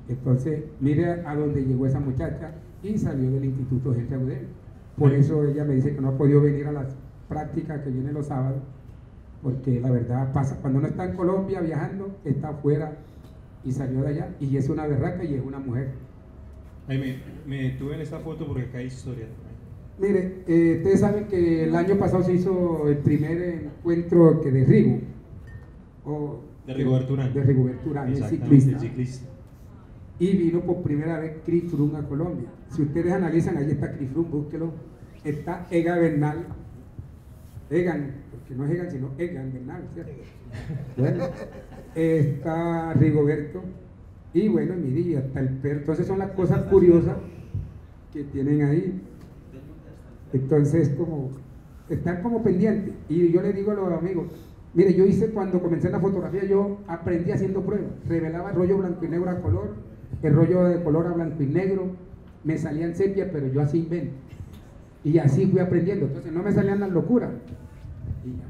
entonces, mire a dónde llegó esa muchacha y salió del Instituto Gente Agudelo. Por eso ella me dice que no ha podido venir a las prácticas que vienen los sábados, porque la verdad pasa, cuando uno está en Colombia viajando, está afuera y salió de allá y es una berraca y es una mujer. Ahí me, me tuve en esta foto porque acá hay historia Mire, eh, ustedes saben que el año pasado se hizo el primer encuentro que de Rigo. O, de Rigoberto Urán. De Rigoberto Urán, el ciclista. El ciclista y vino por primera vez Chris Froome a Colombia. Si ustedes analizan, ahí está Chris Froome, búsquelo. Está Ega Bernal, Egan, porque no es Egan, sino Egan Bernal, ¿cierto? Bueno, está Rigoberto, y bueno, mire, hasta el perro. Entonces son las cosas curiosas que tienen ahí. Entonces, como, están como pendientes. Y yo le digo a los amigos, mire, yo hice cuando comencé la fotografía, yo aprendí haciendo pruebas. Revelaba rollo blanco y negro a color, el rollo de color a blanco y negro, me salían sepia, pero yo así invento. Y así fui aprendiendo, entonces no me salían las locuras. Y, ya.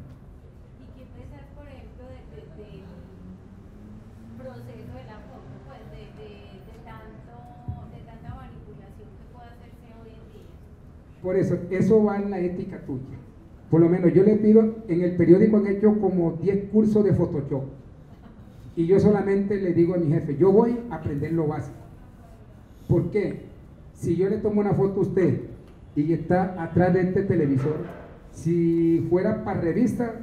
¿Y qué pensar, por ejemplo, del de, proceso de la foto, pues de, de, tanto, de tanta manipulación que puede hacerse hoy en día? Por eso, eso va en la ética tuya. Por lo menos yo le pido, en el periódico han hecho como 10 cursos de Photoshop y yo solamente le digo a mi jefe, yo voy a aprender lo básico. ¿Por qué? Si yo le tomo una foto a usted y está atrás de este televisor, si fuera para revista,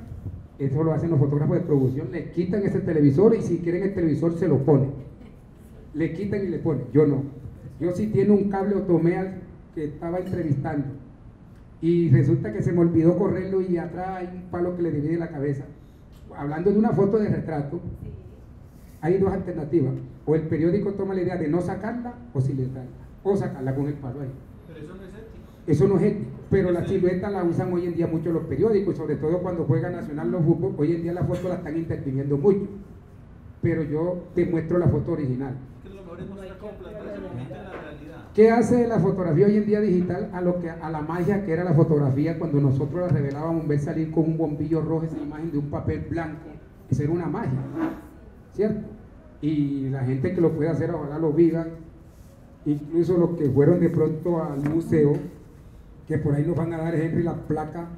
eso lo hacen los fotógrafos de producción, le quitan ese televisor y si quieren el televisor se lo ponen. Le quitan y le ponen. Yo no. Yo sí tiene un cable otomeal que estaba entrevistando y resulta que se me olvidó correrlo y atrás hay un palo que le divide la cabeza. Hablando de una foto de retrato, hay dos alternativas. O el periódico toma la idea de no sacarla o siluetarla. O sacarla con el palo ahí. Pero eso no es ético. Eso no es ético. Pero la silueta la usan hoy en día mucho los periódicos, sobre todo cuando juega Nacional los fútbol. Hoy en día la foto la están interviniendo mucho. Pero yo te muestro la foto original. Que lo mejor es mostrar cómo la realidad. ¿Qué hace la fotografía hoy en día digital a, lo que, a la magia que era la fotografía cuando nosotros la revelábamos, ver salir con un bombillo rojo esa imagen de un papel blanco? Eso era una magia, ¿cierto? Y la gente que lo puede hacer, ahora lo vivan, incluso los que fueron de pronto al museo, que por ahí nos van a dar Henry la placa,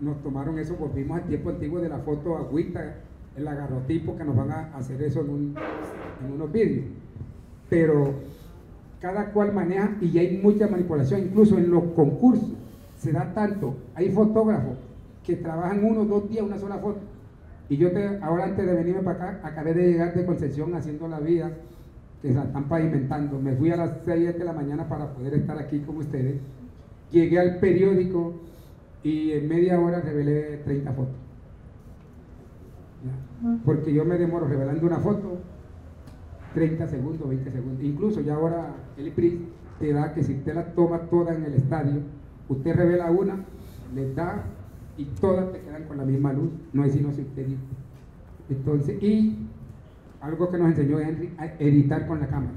nos tomaron eso, volvimos al tiempo antiguo de la foto agüita, el agarrotipo, que nos van a hacer eso en, en unos vídeos. Pero cada cual maneja y hay mucha manipulación, incluso en los concursos se da tanto, hay fotógrafos que trabajan uno o dos días una sola foto. Y yo te, ahora antes de venirme para acá, acabé de llegar de Concepción haciendo la vida, que se están pavimentando. Me fui a las 6 de la mañana para poder estar aquí con ustedes. Llegué al periódico y en media hora revelé 30 fotos. Porque yo me demoro revelando una foto 30 segundos, 20 segundos. Incluso ya ahora el IPRI te da que si usted la toma toda en el estadio, usted revela una, le da y todas te quedan con la misma luz. No es sino si usted Entonces, y algo que nos enseñó Henry, a editar con la cámara.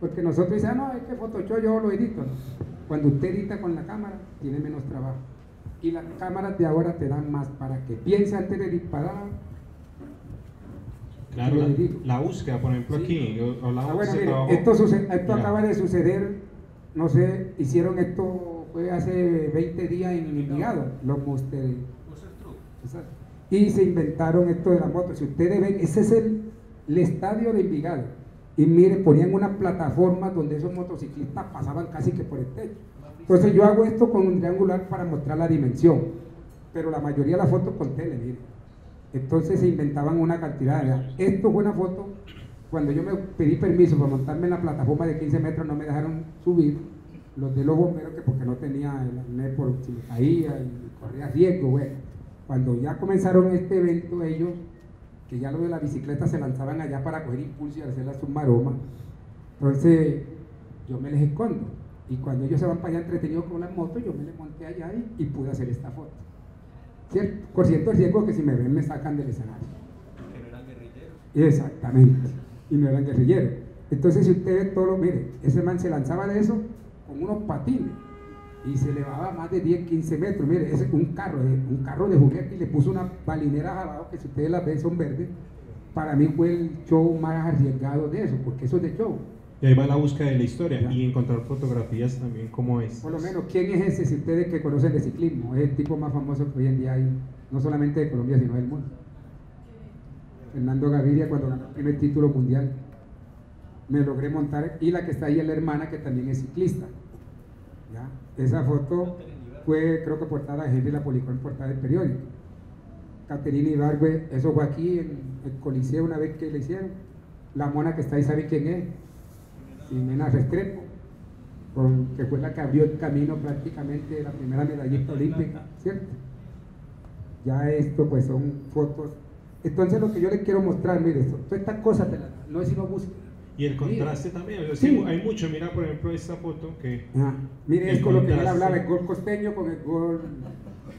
Porque nosotros decimos, ah, no, es que Photoshop yo lo edito. Cuando usted edita con la cámara, tiene menos trabajo. Y las cámaras de ahora te dan más para que piense antes de disparar. Claro, la, búsqueda, por ejemplo, aquí. Ah, bueno, esto, esto acaba de suceder, no sé, hicieron esto fue hace 20 días en Envigado, los Monster. Y se inventaron esto de la moto. Si ustedes ven, ese es el, el estadio de Envigado. Y miren, ponían una plataforma donde esos motociclistas pasaban casi que por el techo. Entonces yo hago esto con un triangular para mostrar la dimensión, pero la mayoría de las fotos con tele, miren. Entonces se inventaban una cantidad. Esto fue una foto, cuando yo me pedí permiso para montarme en la plataforma de 15 metros, no me dejaron subir, los de los bomberos, que porque no tenía el arnés por si caía y corría riesgo, bueno. Cuando ya comenzaron este evento, ellos, que ya lo de la bicicleta se lanzaban allá para coger impulso y hacer la submaroma, entonces yo me les escondo y cuando ellos se van para allá entretenidos con las motos, yo me le monté allá y, pude hacer esta foto. ¿Cierto? Por cierto, el riesgo que si me ven me sacan del escenario. Que no eran guerrilleros. Exactamente. Y no eran guerrilleros. Entonces, si usted ve todo lo, mire, ese man se lanzaba de eso con unos patines y se elevaba más de 10, 15 metros. Mire, es un carro, un carro de juguete y le puso una balinera abajo que si ustedes las ven son verdes. Para mí fue el show más arriesgado de eso, porque eso es de show. Y ahí va la búsqueda de la historia y encontrar fotografías también como es. Por lo menos, ¿quién es ese? Si ustedes que conocen de ciclismo, es el tipo más famoso que hoy en día hay, no solamente de Colombia, sino del mundo. Fernando Gaviria, cuando ganó el primer título mundial, me logré montar, y la que está ahí es la hermana, que también es ciclista. Esa foto fue, creo que portada de Henry la publicó en portada del periódico. Caterina Ibargüe, eso fue aquí en el Coliseo una vez que le hicieron. La mona que está ahí, ¿sabe quién es? Jimena Restrepo, con, que fue la que abrió el camino prácticamente de la primera medallista olímpica, ¿cierto? Ya esto pues son fotos. Entonces lo que yo les quiero mostrar, mire, esto, todas estas cosas no es sino búsqueda. Y el contraste también, sí. hay mucho, mira por ejemplo esta foto que... Ah, mire, es con lo que él hablaba, el gol costeño con el gol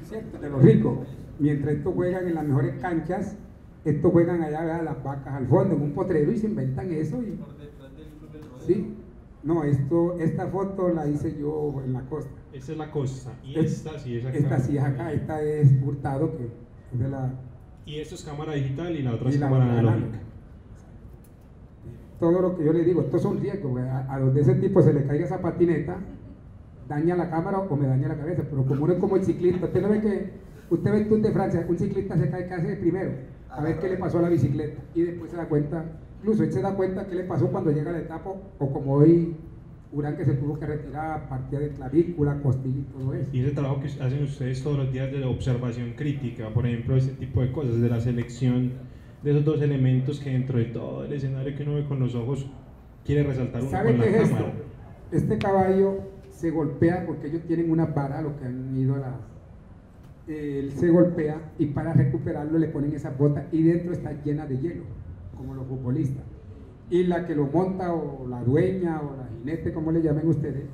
¿cierto? de los ricos. Mientras estos juegan en las mejores canchas, estos juegan allá a las vacas al fondo, en un potrero y se inventan eso. Y, Sí, no, esto, esta foto la hice yo en la costa. Esa es la costa, y esta sí es acá. Esta sí es acá, esta es Hurtado, que es de la... Y esto es cámara digital y la otra es cámara analógica. Todo lo que yo le digo, esto es un riesgo, a, a donde ese tipo se le caiga esa patineta, daña la cámara o me daña la cabeza, pero como uno es como el ciclista, usted no ve que, usted ve Tour de Francia, un ciclista se cae casi primero, a ver qué le pasó a la bicicleta, y después se da cuenta Incluso él se da cuenta qué le pasó cuando llega la etapa, o como hoy Urán que se tuvo que retirar, partida de clavícula, costilla y todo eso. Y ese trabajo que hacen ustedes todos los días de la observación crítica, por ejemplo, ese tipo de cosas, de la selección de esos dos elementos que dentro de todo el escenario que uno ve con los ojos quiere resaltar uno ¿Sabe con qué la es cámara. Esto? Este caballo se golpea porque ellos tienen una vara, lo que han ido a la... Él se golpea y para recuperarlo le ponen esas botas y dentro está llena de hielo como los futbolistas. Y la que lo monta, o la dueña, o la jinete, como le llamen ustedes,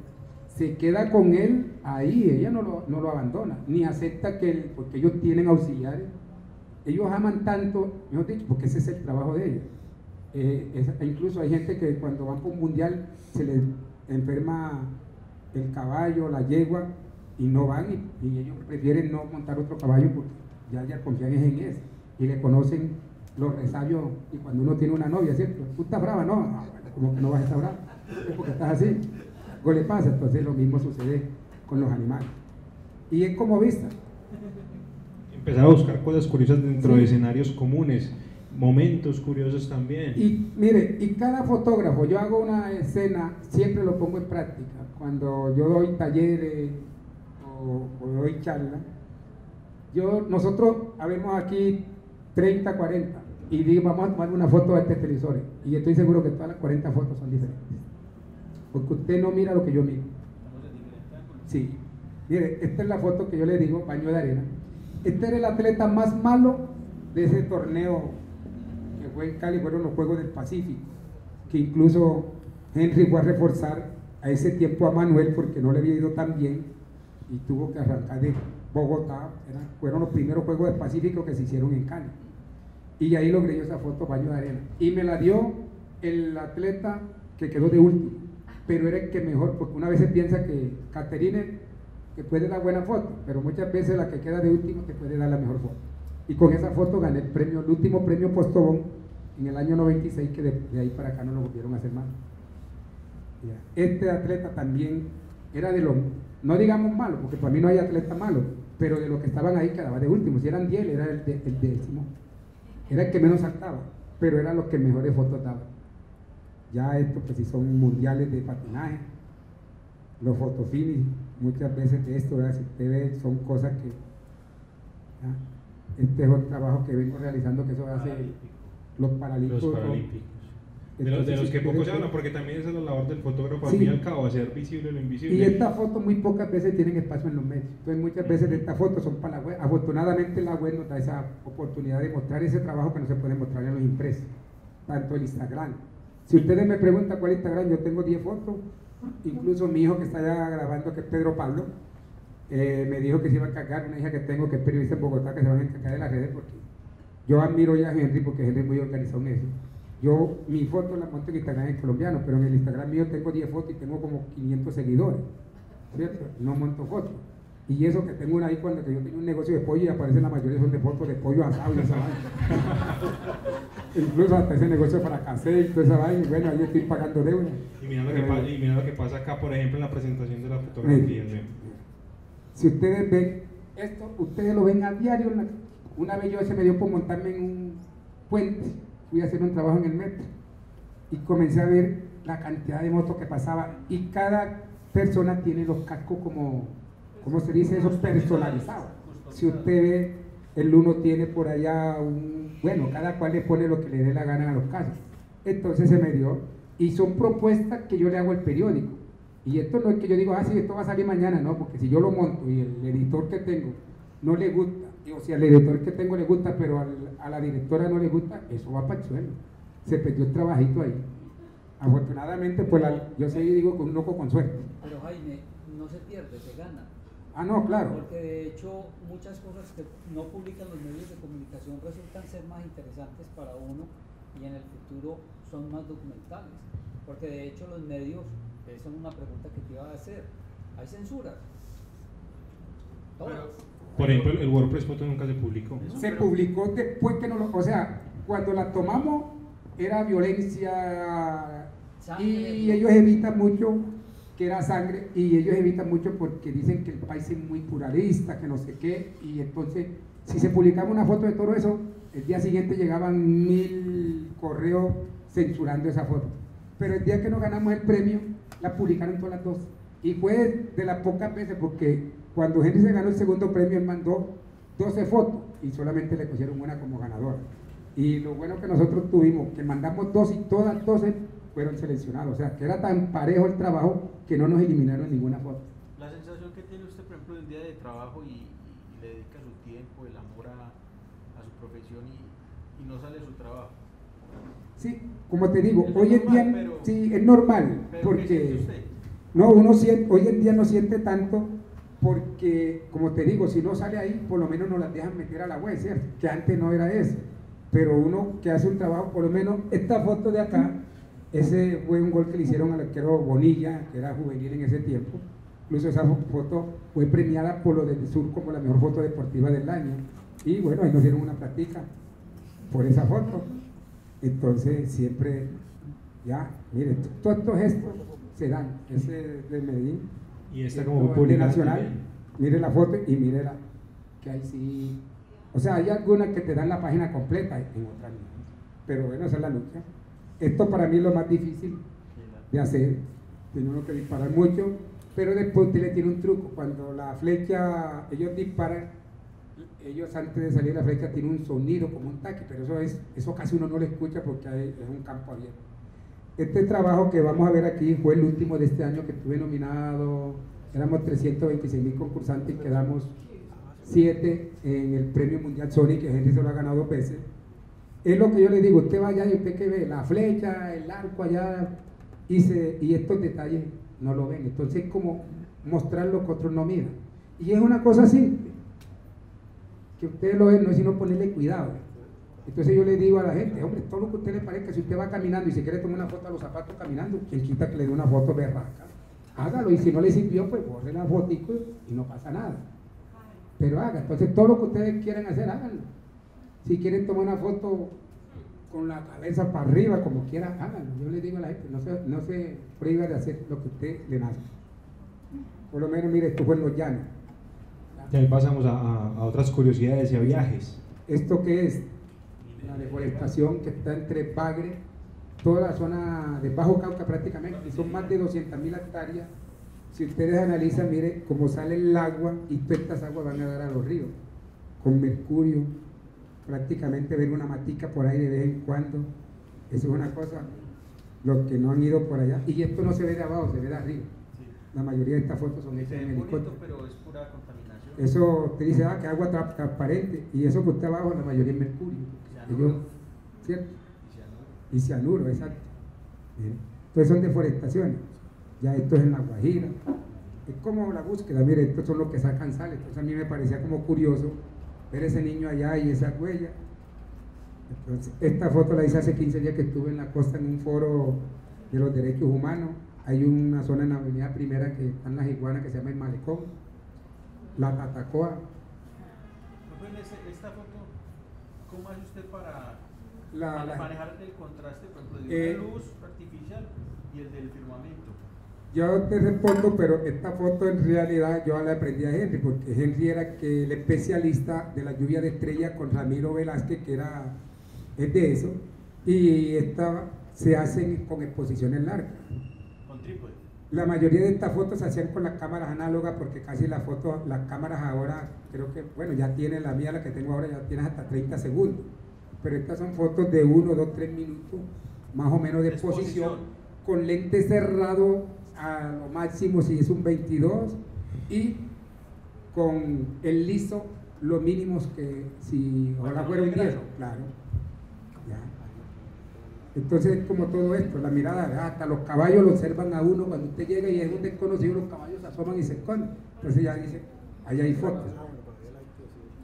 se queda con él ahí, ella no lo, no lo abandona, ni acepta que, porque ellos tienen auxiliares, ellos aman tanto, mejor dicho, porque ese es el trabajo de ellos. Eh, incluso hay gente que cuando van por un mundial se les enferma el caballo, la yegua, y no van y, ellos prefieren no montar otro caballo porque ya, ya confían en ese y le conocen los resabios y cuando uno tiene una novia, ¿cierto? ¿Tú estás brava? No, no como que no vas a estar brava, es porque estás así. Algo le pasa, entonces lo mismo sucede con los animales. Y es como vista. Empezar a buscar cosas curiosas dentro de escenarios comunes, momentos curiosos también. Y mire, y cada fotógrafo, yo hago una escena, siempre lo pongo en práctica. Cuando yo doy talleres o, o doy charlas, yo, nosotros habemos aquí 30, 40 y digo, vamos a tomar una foto de este televisor y estoy seguro que todas las 40 fotos son diferentes. Porque usted no mira lo que yo miro. Sí. Mire, esta es la foto que yo le digo, baño de arena. Este era el atleta más malo de ese torneo que fue en Cali, fueron los Juegos del Pacífico, que incluso Henry fue a reforzar a ese tiempo a Manuel porque no le había ido tan bien y tuvo que arrancar de Bogotá, fueron los primeros Juegos del Pacífico que se hicieron en Cali. Y ahí logré yo esa foto, baño de arena. Y me la dio el atleta que quedó de último, pero era el que mejor, porque una vez se piensa que Caterine que puede dar buena foto, pero muchas veces la que queda de último te puede dar la mejor foto. Y con esa foto gané el premio, el último premio Postobón en el año 96, que de, ahí para acá no lo volvieron a hacer más. Este atleta también era de los, no digamos malo, porque para mí no hay atleta malo, pero de los que estaban ahí quedaba de último. Si eran 10, era el, el décimo. Era el que menos saltaba, pero eran los que mejores fotos daban. Ya estos, pues si son mundiales de patinaje, los fotofinis, muchas veces de esto, si usted ve, son cosas que. Este es un trabajo que vengo realizando, que eso hace los paralímpicos. Los paralímpicos. De los, de los que poco se habla, porque también esa es la labor del fotógrafo, al fin y al cabo, hacer visible lo invisible. Y estas fotos muy pocas veces tienen espacio en los medios. Entonces, muchas veces estas fotos son para la web. Afortunadamente, la web nos da esa oportunidad de mostrar ese trabajo que no se puede mostrar en los impresos, tanto el Instagram. Si ustedes me preguntan cuál Instagram, yo tengo 10 fotos. Incluso mi hijo que está allá grabando, que es Pedro Pablo, eh, me dijo que se iba a encargar, una hija que tengo que es periodista en Bogotá, que se van a encargar de las redes, porque yo admiro ya a Henry, porque Henry es muy organizado en eso yo, mi foto la monto en Instagram en colombiano, pero en el Instagram mío tengo 10 fotos y tengo como 500 seguidores, ¿cierto? No monto fotos. Y eso que tengo una ahí cuando yo tengo un negocio de pollo y aparecen la mayoría son de fotos de pollo asado y esa vaina. Incluso hasta ese negocio fracasé y toda esa vaina, y bueno, ahí estoy pagando deuda. Y mira, lo que pasa, y mira lo que pasa acá, por ejemplo, en la presentación de la fotografía. Si ustedes ven esto, ustedes lo ven a diario. Una vez yo se me dio por montarme en un puente fui a hacer un trabajo en el metro y comencé a ver la cantidad de motos que pasaba y cada persona tiene los cascos como, ¿cómo se dice eso? Personalizados. Si usted ve, el uno tiene por allá un, bueno, cada cual le pone lo que le dé la gana a los casos. Entonces se me dio y son propuestas que yo le hago al periódico. Y esto no es que yo digo, ah, sí, esto va a salir mañana, no, porque si yo lo monto y el editor que tengo no le gusta, o si al editor que tengo le gusta, pero a la directora no le gusta, eso va para el suelo. Se perdió el trabajito ahí. Afortunadamente, pues yo sé digo con un loco con suerte. Pero Jaime, no se pierde, se gana. Ah, no, claro. Porque de hecho muchas cosas que no publican los medios de comunicación resultan ser más interesantes para uno y en el futuro son más documentales. Porque de hecho los medios, esa es una pregunta que te iba a hacer, ¿hay censura? Todas. Por ejemplo, el WordPress foto nunca se publicó. Se publicó después que no lo. O sea, cuando la tomamos era violencia y ellos evitan mucho que era sangre y ellos evitan mucho porque dicen que el país es muy pluralista, que no sé qué, y entonces si se publicaba una foto de todo eso, el día siguiente llegaban mil correos censurando esa foto. Pero el día que nos ganamos el premio, la publicaron todas las dos. Y fue de las pocas veces porque cuando Henry se ganó el segundo premio, él mandó 12 fotos y solamente le pusieron una como ganadora. Y lo bueno que nosotros tuvimos, que mandamos dos y todas 12 fueron seleccionadas. O sea, que era tan parejo el trabajo que no nos eliminaron ninguna foto. La sensación que tiene usted, por ejemplo, del día de trabajo y, le dedica su tiempo, el amor a, su profesión y, no sale su trabajo. Sí, como te digo, hoy en día sí, es normal, porque no, uno siente, hoy en día no siente tanto porque, como te digo, si no sale ahí, por lo menos nos las dejan meter a la web, ¿cierto? Que antes no era eso. Pero uno que hace un trabajo, por lo menos esta foto de acá, Ese fue un gol que le hicieron al arquero Bonilla, que era juvenil en ese tiempo. Incluso esa foto fue premiada por lo del Sur como la mejor foto deportiva del año. Y bueno, ahí nos dieron una plática por esa foto. Entonces siempre, ya, miren, todos estos gestos se dan. Ese de Medellín. Y esta Esto como de nacional. también. Mire la foto y mire la que ahí sí. O sea, hay algunas que te dan la página completa, en otras no. Pero bueno, esa es la lucha. Esto para mí es lo más difícil de hacer. Tiene uno que disparar mucho, pero después usted le tiene un truco. Cuando la flecha, ellos disparan, ellos antes de salir la flecha tienen un sonido como un taque, pero eso es, eso casi uno no lo escucha porque hay- es un campo abierto. Este trabajo que vamos a ver aquí fue el último de este año que estuve nominado. Éramos 326 mil concursantes y quedamos 7 en el premio mundial Sony, que Henry se lo ha ganado dos veces. Es lo que yo le digo, usted vaya y usted que ve la flecha, el arco allá, y, estos detalles no lo ven. Entonces es como mostrar lo que otros no miran. Y es una cosa simple, que ustedes lo ven, no es sino ponerle cuidado. Entonces yo le digo a la gente, hombre, todo lo que a usted le parezca, si usted va caminando y se quiere tomar una foto a los zapatos caminando, quien quita que le dé una foto berraca, hágalo. Y si no le sirvió, pues borre la fotico y no pasa nada. Pero haga, entonces todo lo que ustedes quieran hacer, háganlo. Si quieren tomar una foto con la cabeza para arriba, como quiera, háganlo. Yo le digo a la gente, no se, no se prohíba de hacer lo que usted le nazca. Por lo menos, mire, esto fue en los llanos. Ya ahí pasamos a, a- a otras curiosidades y a viajes. ¿Esto qué es? La deforestación que está entre Bagre, toda la zona de Bajo Cauca prácticamente, y son más de 200 mil hectáreas. Si ustedes analizan, mire cómo sale el agua y todas estas aguas van a dar a los ríos, con mercurio, prácticamente ver una matica por ahí de vez en cuando. Eso es una cosa, los que no han ido por allá, y esto no se ve de abajo, se ve de arriba. La mayoría de estas fotos son hechas en helicóptero. pero es pura contaminación. Eso te dice, ah, que agua tra- transparente, y eso que está abajo, la mayoría es mercurio. Ellos- ¿Cierto? Y cianuro. Exacto. Entonces son deforestaciones. Ya esto es en la Guajira. Es como la búsqueda, mire, estos son los que sacan sal. Entonces a mí me parecía como curioso ver ese niño allá y esa huella. Entonces, esta foto la hice hace 15 días que estuve en la costa en un foro de los derechos humanos. Hay una zona en la avenida primera que están las iguanas que se llama el Malecón, la Tatacoa. Esta foto, ¿cómo hace usted para La- para la- manejar el contraste, por ejemplo, de Eh, una luz artificial y el del firmamento? Yo te respondo, pero esta foto en realidad yo la aprendí a Henry, porque Henry era que el especialista de la lluvia de estrellas con Ramiro Velázquez, que era es de eso, y esta se hacen con exposiciones largas. La mayoría de estas fotos se hacían con las cámaras análogas, porque casi las fotos, las cámaras ahora, creo que, bueno, ya tiene la mía, la que tengo ahora, ya tiene hasta 30 segundos. Pero estas son fotos de 1, 2, 3 minutos, más o menos de exposición, Exposición. con lente cerrado a lo máximo si es un 22 y con el liso lo mínimos que si ojalá fuera un 10, claro. Entonces es como todo esto, la mirada, ah, hasta los caballos lo observan a uno cuando usted llega y es un desconocido, los caballos se asoman y se esconden. Entonces ya dice, ahí hay fotos.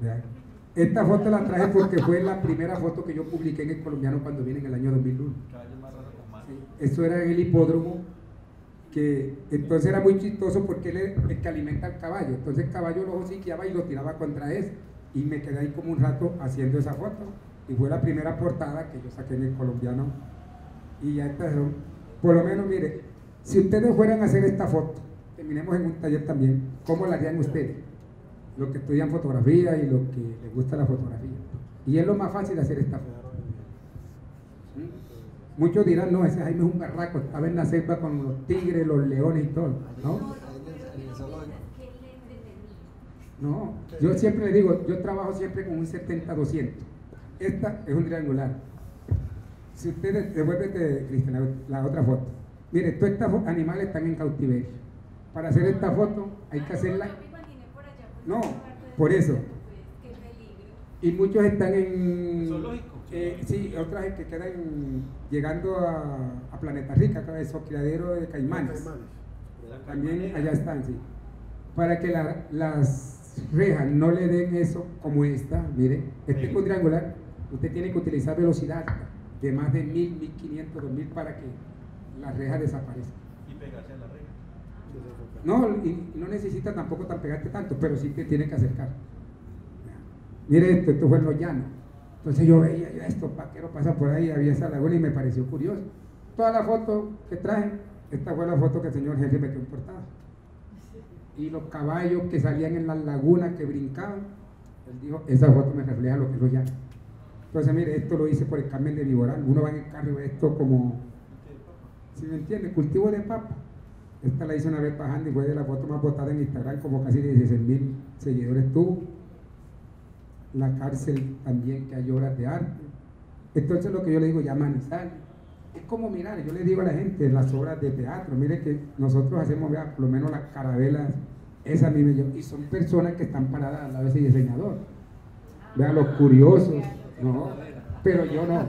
Ya. Esta foto la traje porque fue la primera foto que yo publiqué en el colombiano cuando vine en el año 2001. Caballo más raro con mano. Sí, Eso era en el hipódromo, que entonces era muy chistoso porque él es el que alimenta al caballo. Entonces el caballo lo hociqueaba y lo tiraba contra eso. Y me quedé ahí como un rato haciendo esa foto. Y fue la primera portada que yo saqué en el colombiano. Y ya son, por lo menos, mire, si ustedes fueran a hacer esta foto, terminemos en un taller también, ¿cómo la harían ustedes? Los que estudian fotografía y los que les gusta la fotografía. Y es lo más fácil de hacer esta foto. ¿Mm? Muchos dirán, no, ese Jaime es un berraco, estaba en la selva con los tigres, los leones y todo, ¿no? No, yo siempre le digo, yo trabajo siempre con un 70-200. Esta es un triangular. Si ustedes, devuélvete, Cristian, la, la otra foto. Mire, todos estos animales están en cautiverio. Para hacer esta foto hay que hacerla, por No, del por eso. pues, y muchos están en... Zoológico. eh, sí, otras que quedan llegando a, a Planeta Rica, que es criadero de caimanes. También allá están, sí. Para que la- las rejas no le den eso como esta, mire, este cuadrangular, usted tiene que utilizar velocidad de más de 1000, 1500, 2000 para que la reja desaparece. Y pegarse a la reja. No, y, no necesita tampoco tan pegarte tanto, pero sí te tiene que acercar. Mire esto, esto fue en los llanos. Entonces yo veía, yo, estos paqueros pasan por ahí, había esa laguna y me pareció curioso. Toda la foto que traje, esta fue la foto que el señor Henry metió en portada. Y los caballos que salían en las lagunas, que brincaban, él dijo, esa foto me refleja lo que es los llanos. Entonces, mire, esto lo hice por el Carmen de Viboral. Uno va en el carro y ve esto como, si me entiende, cultivo de papa. Esta la hice una vez bajando y fue de la foto más votada en Instagram, como casi 16 mil seguidores tuvo. La cárcel también, que hay obras de arte. Entonces, lo que yo le digo, ya manizar. Es como mirar, yo le digo a la gente, las obras de teatro, mire que nosotros hacemos, vea, por lo menos las carabelas, esa misma yo, y son personas que están paradas al lado de ese diseñador. Vean los curiosos, no, pero yo no.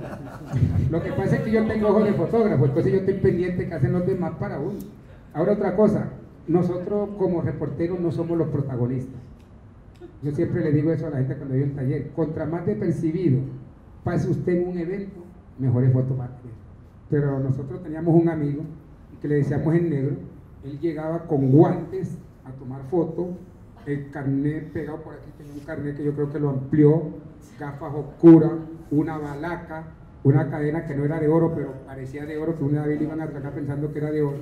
Lo que pasa es que yo tengo ojo de fotógrafo, entonces yo estoy pendiente que hacen los demás para uno. Ahora otra cosa, nosotros como reporteros no somos los protagonistas. Yo siempre le digo eso a la gente cuando yo en taller, contra más de percibido pase usted en un evento, mejores fotos va a tener. Pero nosotros teníamos un amigo que le decíamos en negro, él llegaba con guantes a tomar fotos, el carnet pegado por aquí, tenía un carnet que yo creo que lo amplió, gafas oscuras, una balaca, una cadena que no era de oro, pero parecía de oro, que una vez iban a atracar pensando que era de oro.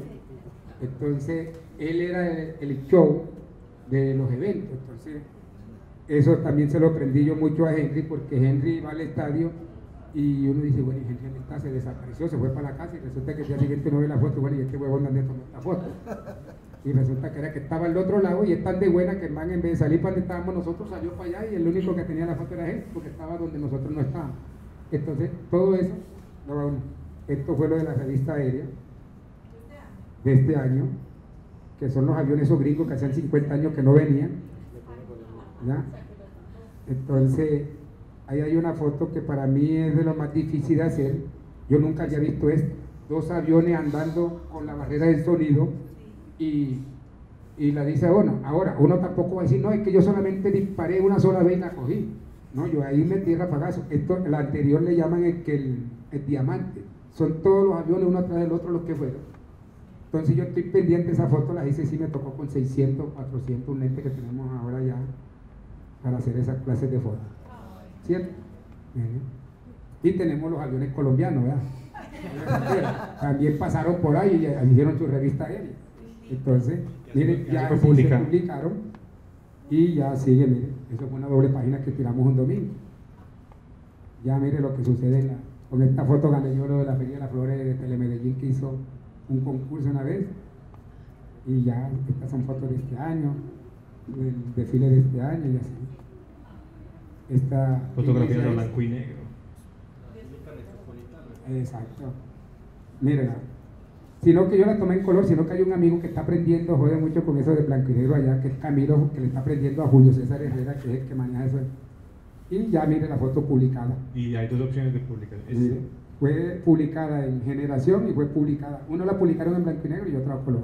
Entonces, él era el, show de los eventos. Entonces, eso también se lo aprendí yo mucho a Henry, porque Henry va al estadio y uno dice, bueno, Henry ¿dónde está? Se desapareció, se fue para la casa y resulta que el día siguiente no ve la foto, bueno, y este huevón donde tomó esta foto. Y resulta que era que estaba al otro lado y es tan de buena que el man en vez de salir para donde estábamos nosotros salió para allá y el único que tenía la foto era él, porque estaba donde nosotros no estábamos. Entonces, todo eso, esto fue lo de la revista aérea de este año, que son los aviones gringos que hacían 50 años que no venían. ¿ya? Entonces, ahí hay una foto que para mí es de lo más difícil de hacer. Yo nunca había visto esto. Dos aviones andando con la barrera del sonido y, y la dice uno. Ahora, uno tampoco va a decir, no, es que yo solamente disparé una sola vez y la cogí. No, yo ahí metí rafagazo. Esto, el anterior le llaman el, que el, el diamante. Son todos los aviones uno atrás del otro los que fueron. Entonces yo estoy pendiente de esa foto, la hice sí me tocó con 600, 400, un lente que tenemos ahora ya para hacer esas clases de fotos. ¿Cierto? -huh. Y tenemos los aviones colombianos. También pasaron por ahí y hicieron su revista aérea. Entonces, miren, ya se publicaron y ya sigue, miren, eso fue una doble página que tiramos un domingo. Ya mire lo que sucede la, con esta foto gané yo lo de la Feria de las Flores de Telemedellín que hizo un concurso una vez y ya estas son fotos de este año, del desfile de este año y así. Esta fotografía de blanco y negro. Exacto. Mira, sino que yo la tomé en color, sino que hay un amigo que está aprendiendo, jode mucho con eso de blanco y negro allá, que es Camilo, que le está aprendiendo a Julio César Herrera, que es el que maneja eso. Y ya mire la foto publicada. Y hay dos opciones de publicación. Mire, fue publicada en Generación y fue publicada. Uno la publicaron en blanco y negro y otra en color.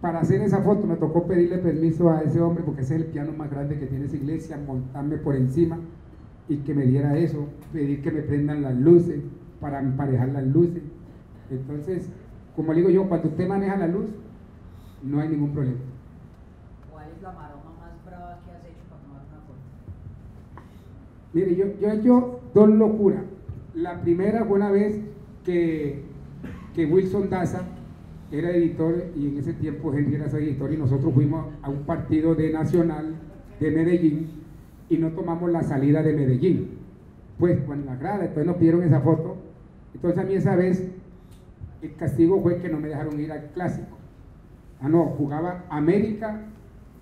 Para hacer esa foto me tocó pedirle permiso a ese hombre, porque ese es el piano más grande que tiene esa iglesia, montarme por encima y que me diera eso, pedir que me prendan las luces para emparejar las luces. Entonces, como le digo yo, cuando usted maneja la luz, no hay ningún problema. ¿Cuál es la maroma más brava que has hecho para tomar una foto? Mire, yo, yo he hecho dos locuras. La primera fue una vez que, que Wilson Daza era editor y en ese tiempo Henry era su editor y nosotros fuimos a un partido de Nacional de Medellín y no tomamos la salida de Medellín. Pues con la grada, entonces nos pidieron esa foto. Entonces a mí esa vez el castigo fue que no me dejaron ir al clásico. Ah, no, jugaba América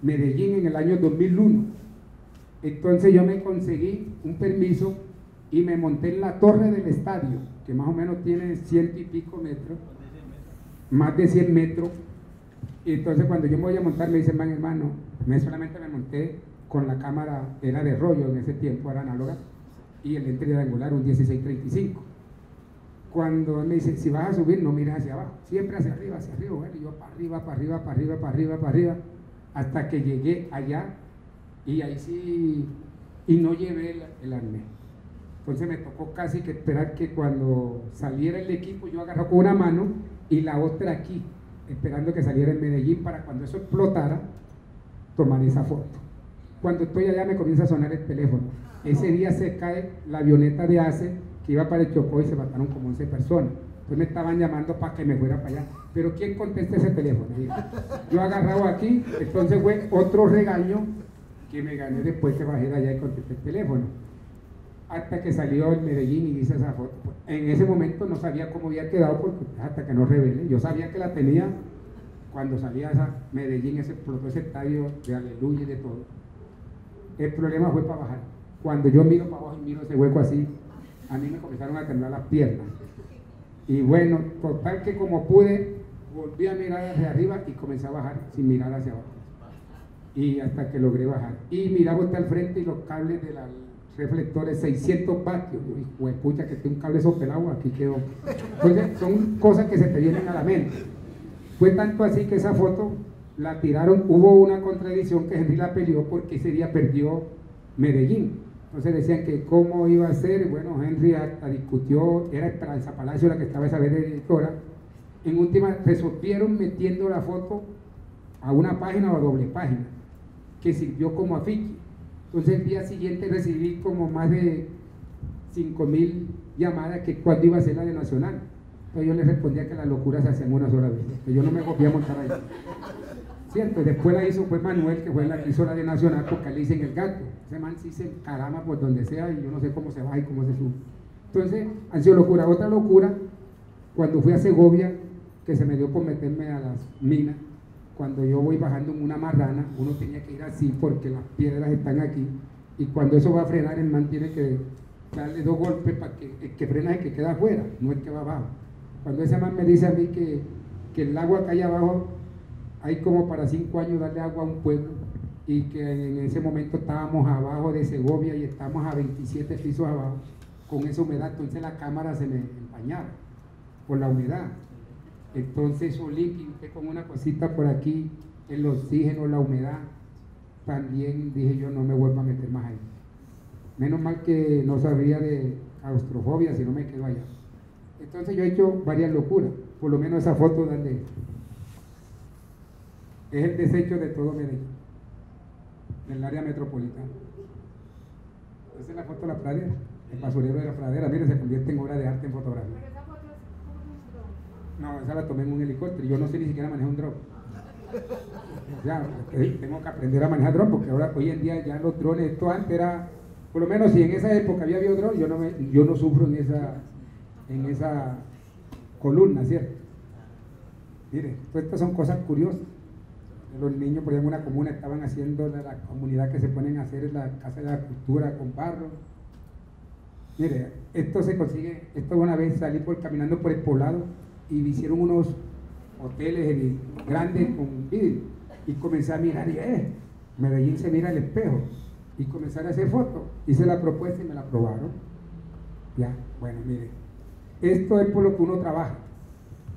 Medellín en el año 2001. Entonces yo me conseguí un permiso y me monté en la torre del estadio, que más o menos tiene ciento y pico metros, más de 100 metros. Y entonces cuando yo me voy a montar me dicen, man hermano, me solamente me monté con la cámara, era de rollo en ese tiempo, era análoga, y el lente era angular, un 1635. Cuando me dice, si vas a subir, no mires hacia abajo, siempre hacia arriba, hacia arriba, bueno, yo para arriba, para arriba, para arriba, para arriba, para arriba, hasta que llegué allá, y ahí sí, y no llevé el, el arnés. Entonces me tocó casi que esperar que cuando saliera el equipo yo agarró con una mano y la otra aquí, esperando que saliera en Medellín para cuando eso explotara, tomar esa foto. Cuando estoy allá me comienza a sonar el teléfono. Ese día se cae la avioneta de ACE que iba para el Chocó y se mataron como 11 personas. Entonces me estaban llamando para que me fuera para allá. Pero ¿quién contesta ese teléfono? Yo agarrado aquí, entonces fue otro regaño que me gané después que bajé allá y contesté el teléfono. Hasta que salió el Medellín y hice esa foto. En ese momento no sabía cómo había quedado porque hasta que no revele. Yo sabía que la tenía cuando salía esa Medellín, ese ese estadio de aleluya y de todo. El problema fue para bajar. Cuando yo miro para abajo y miro ese hueco así, a mí me comenzaron a temblar las piernas. Y bueno, total que como pude, volví a mirar hacia arriba y comencé a bajar sin mirar hacia abajo. Y hasta que logré bajar. Y miraba hasta al frente y los cables de los reflectores, 600 vatios. Y pucha, que tengo un cable sopelado, aquí quedó. Entonces, son cosas que se te vienen a la mente. Fue tanto así que esa foto la tiraron, hubo una contradicción que Henry la peleó porque ese día perdió Medellín. Entonces decían que cómo iba a ser, bueno, Henry hasta discutió, era Esperanza Palacio la que estaba esa vez de editora. En última, resolvieron metiendo la foto a una página o a doble página, que sirvió como afiche. Entonces el día siguiente recibí como más de 5 mil llamadas que cuando iba a ser la de Nacional. Entonces yo le respondía que las locuras se hacían una sola vez, que yo no me volvía a montar ahí. ¿Cierto? Después la hizo fue Manuel, que fue la que de Nacional, porque le dicen el gato. Ese man sí se encarama por donde sea y yo no sé cómo se va y cómo se sube. Entonces, han sido locura. Otra locura, cuando fui a Segovia, que se me dio por meterme a las minas, cuando yo voy bajando en una marrana, uno tenía que ir así porque las piedras están aquí, y cuando eso va a frenar, el man tiene que darle dos golpes para que el que frena es el que queda afuera, no el que va abajo. Cuando ese man me dice a mí que, que el agua acá allá abajo hay como para cinco años darle agua a un pueblo y que en ese momento estábamos abajo de Segovia y estamos a 27 pisos abajo con esa humedad, entonces la cámara se me empañaba por la humedad. Entonces solí con una cosita por aquí, el oxígeno, la humedad, también dije yo no me vuelvo a meter más ahí. Menos mal que no sabía de claustrofobia, si no me quedo allá. Entonces yo he hecho varias locuras, por lo menos esa foto donde es el desecho de todo Medellín, del área metropolitana. Esa es la foto de la pradera, el basurero de la pradera. Mire, se convierte en obra de arte en fotografía. Pero esa foto es con un dron. No, esa la tomé en un helicóptero. Yo no sé ni siquiera manejar un dron. Ya, eh, tengo que aprender a manejar dron porque ahora, hoy en día ya los drones, esto antes era, por lo menos si en esa época había habido dron, yo no, me, yo no sufro en esa, en esa columna, ¿cierto? Mire, pues estas son cosas curiosas los niños, por ejemplo, una comuna estaban haciendo la, la, comunidad que se ponen a hacer la casa de la cultura con barro. Mire, esto se consigue, esto una vez salí por, caminando por el poblado y hicieron unos hoteles grandes con vidrio y comencé a mirar y eh, Medellín se mira al espejo y comencé a hacer fotos. Hice la propuesta y me la aprobaron. Ya, bueno, mire, esto es por lo que uno trabaja,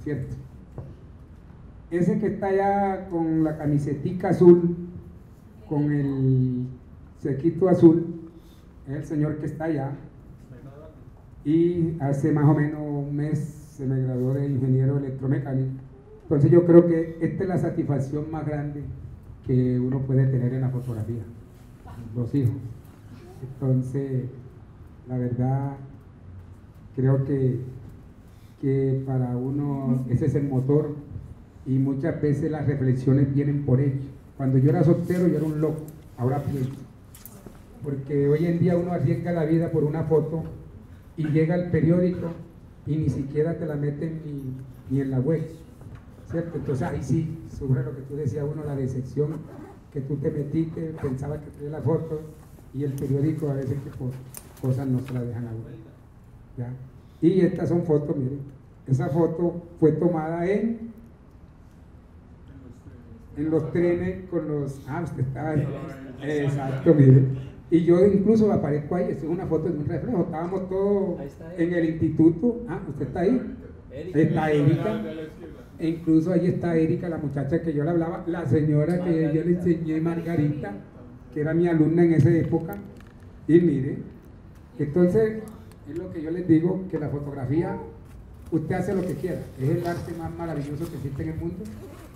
¿cierto? Ese que está allá con la camisetica azul, con el sequito azul, es el señor que está allá. Y hace más o menos un mes se me graduó de ingeniero electromecánico. Entonces yo creo que esta es la satisfacción más grande que uno puede tener en la fotografía, los hijos. Entonces, la verdad, creo que, que para uno ese es el motor y muchas veces las reflexiones vienen por ello. Cuando yo era soltero yo era un loco, ahora pienso. Porque hoy en día uno arriesga la vida por una foto y llega al periódico y ni siquiera te la meten ni, en la web. ¿Cierto? Entonces ahí sí sobre lo que tú decías uno, la decepción que tú te metiste, pensaba que tenía la foto y el periódico a veces que por cosas no se la dejan a uno. ¿ya? Y estas son fotos, miren. Esa foto fue tomada en en los trenes con los... Ah, usted estaba ahí. Exacto, mire. Y yo incluso aparezco ahí, es una foto de un reflejo. Estábamos todos en el instituto. Ah, usted está ahí. Está Erika. E incluso ahí está Erika, la muchacha que yo le hablaba, la señora que yo le enseñé, Margarita, que era mi alumna en esa época. Y mire, entonces es lo que yo les digo, que la fotografía usted hace lo que quiera. Es el arte más maravilloso que existe en el mundo.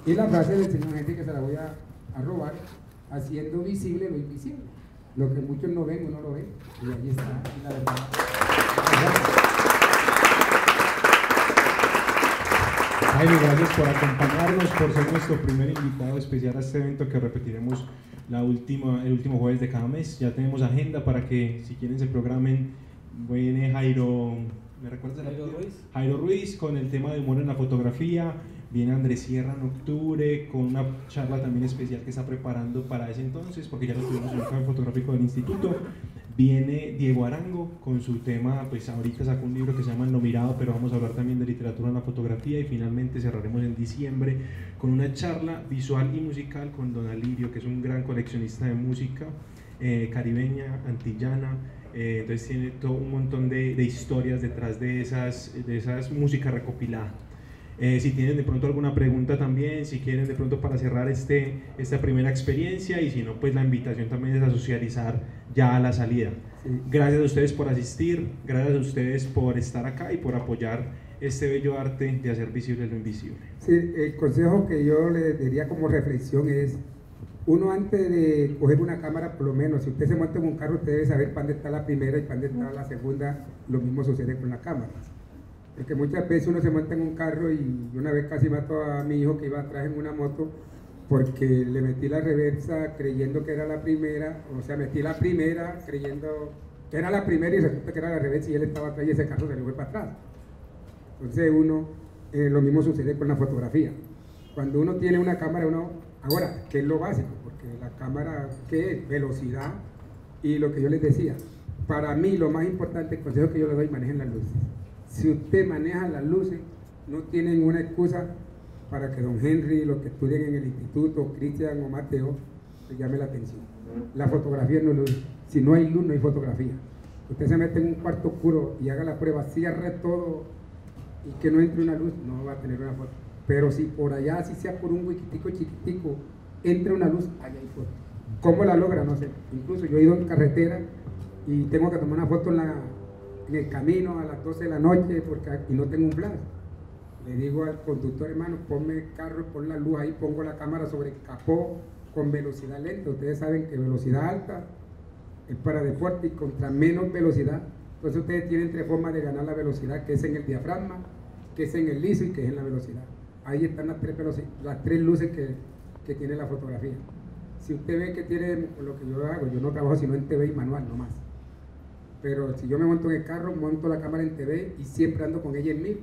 Y la frase del señor Henry que se la voy a, a robar, haciendo visible lo invisible. Lo que muchos no ven, uno lo ve. Y ahí está la verdad. Jaime, gracias por acompañarnos, por ser nuestro primer invitado especial a este evento que repetiremos la última, el último jueves de cada mes. Ya tenemos agenda para que si quieren se programen. Viene Jairo, ¿me recuerdas Jairo Ruiz. Jairo Ruiz con el tema de humor en la fotografía. Viene Andrés Sierra en octubre con una charla también especial que está preparando para ese entonces, porque ya lo tuvimos en el campo fotográfico del instituto. Viene Diego Arango con su tema, pues ahorita sacó un libro que se llama No Mirado, pero vamos a hablar también de literatura en la fotografía y finalmente cerraremos en diciembre con una charla visual y musical con Don Alirio, que es un gran coleccionista de música eh, caribeña, antillana, eh, entonces tiene todo un montón de, de historias detrás de esas, de esas música recopilada. Eh, si tienen de pronto alguna pregunta también, si quieren de pronto para cerrar este, esta primera experiencia y si no, pues la invitación también es a socializar ya a la salida. Sí. Gracias a ustedes por asistir, gracias a ustedes por estar acá y por apoyar este bello arte de hacer visible lo invisible. Sí, el consejo que yo le diría como reflexión es, uno antes de coger una cámara, por lo menos, si usted se monta en un carro, usted debe saber para dónde está la primera y para dónde está la segunda, lo mismo sucede con la cámara. Porque muchas veces uno se monta en un carro y una vez casi mató a mi hijo que iba atrás en una moto porque le metí la reversa creyendo que era la primera, o sea, metí la primera creyendo que era la primera y resulta que era la reversa y él estaba atrás y ese carro se le fue para atrás. Entonces uno, eh, lo mismo sucede con la fotografía. Cuando uno tiene una cámara, uno, ahora, ¿qué es lo básico? Porque la cámara, ¿qué es? Velocidad y lo que yo les decía. Para mí lo más importante, el consejo que yo le doy, manejen las luces. Si usted maneja las luces, no tienen una excusa para que don Henry, los que estudian en el instituto, Cristian o Mateo, le llame la atención. La fotografía no luz. Si no hay luz, no hay fotografía. Usted se mete en un cuarto oscuro y haga la prueba, cierre todo y que no entre una luz, no va a tener una foto. Pero si por allá, si sea por un huequitico chiquitico, entra una luz, allá hay foto. ¿Cómo la logra? No sé. Incluso yo he ido en carretera y tengo que tomar una foto en, la, en el camino a las 12 de la noche porque, y no tengo un plan. Le digo al conductor, hermano, ponme el carro, pon la luz ahí, pongo la cámara sobre el capó con velocidad lenta. Ustedes saben que velocidad alta es para deporte y contra menos velocidad. Entonces ustedes tienen tres formas de ganar la velocidad, que es en el diafragma, que es en el liso y que es en la velocidad. Ahí están las tres, las tres luces que, que tiene la fotografía. Si usted ve que tiene lo que yo hago, yo no trabajo sino en TV y manual nomás. Pero si yo me monto en el carro, monto la cámara en TV y siempre ando con ella en mí.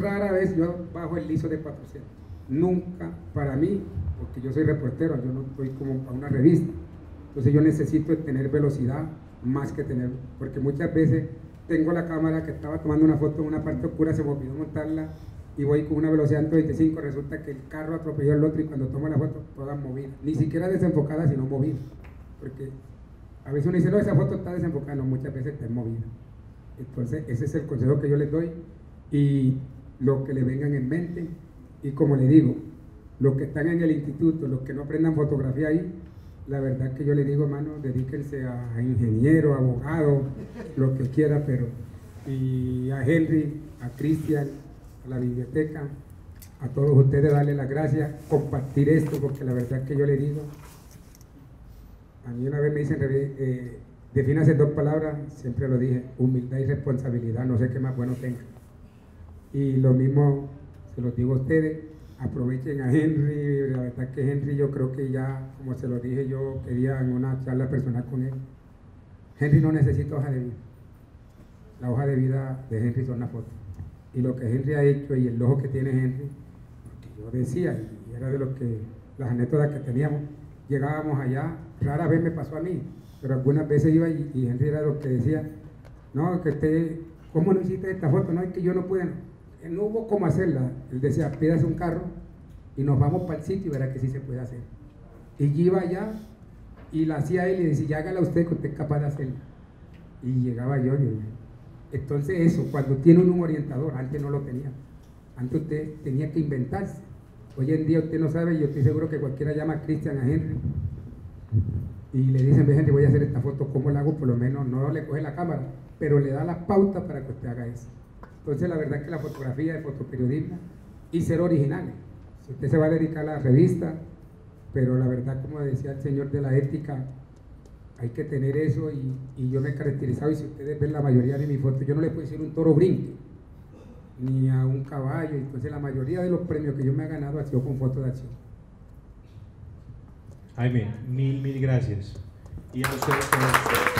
Rara vez yo bajo el liso de 400. Nunca para mí, porque yo soy reportero, yo no estoy como para una revista. Entonces yo necesito tener velocidad más que tener, porque muchas veces tengo la cámara que estaba tomando una foto en una parte oscura, se me olvidó montarla y voy con una velocidad de 125, resulta que el carro atropelló al otro y cuando tomo la foto, toda movida. Ni siquiera desenfocada, sino movida. Porque a veces uno dice, no, esa foto está desenfocada, no, muchas veces está movida. Entonces, ese es el consejo que yo les doy y lo que le vengan en mente. Y como le digo, los que están en el instituto, los que no aprendan fotografía ahí, la verdad que yo le digo, hermano, dedíquense a ingeniero, abogado, lo que quiera, pero y a Henry, a Cristian, a la biblioteca, a todos ustedes darle las gracias, compartir esto, porque la verdad que yo le digo, a mí una vez me dicen, eh, defínase dos palabras, siempre lo dije, humildad y responsabilidad, no sé qué más bueno tenga. Y lo mismo se lo digo a ustedes, aprovechen a Henry, la verdad que Henry yo creo que ya, como se lo dije, yo quería en una charla personal con él, Henry no necesita hoja de vida, la hoja de vida de Henry son las fotos. Y lo que Henry ha hecho y el ojo que tiene Henry, que yo decía, y era de lo que, las anécdotas que teníamos, llegábamos allá, rara vez me pasó a mí, pero algunas veces iba y, Henry era lo que decía, no, que usted, ¿cómo no hiciste esta foto? No, es que yo no pude, no, hubo cómo hacerla. Él decía, pídase un carro y nos vamos para el sitio y verá que sí se puede hacer. Y yo iba allá y la hacía él y decía, hágala usted que usted es capaz de hacerla. Y llegaba yo y entonces eso, cuando tiene un orientador, antes no lo tenía. Antes usted tenía que inventarse. Hoy en día usted no sabe, yo estoy seguro que cualquiera llama a Cristian, a Henry, y le dicen, Henry, voy a hacer esta foto, ¿cómo la hago? Por lo menos no le coge la cámara, pero le da la pauta para que usted haga eso. Entonces la verdad que la fotografía de fotoperiodismo y ser originales. Si usted se va a dedicar a la revista, pero la verdad como decía el señor de la ética, hay que tener eso y, y yo me he caracterizado y si ustedes ven la mayoría de mis fotos, yo no le puedo decir un toro brinque, ni a un caballo, entonces la mayoría de los premios que yo me he ganado ha sido con fotos de acción. Jaime, mil, mil gracias. Y a ustedes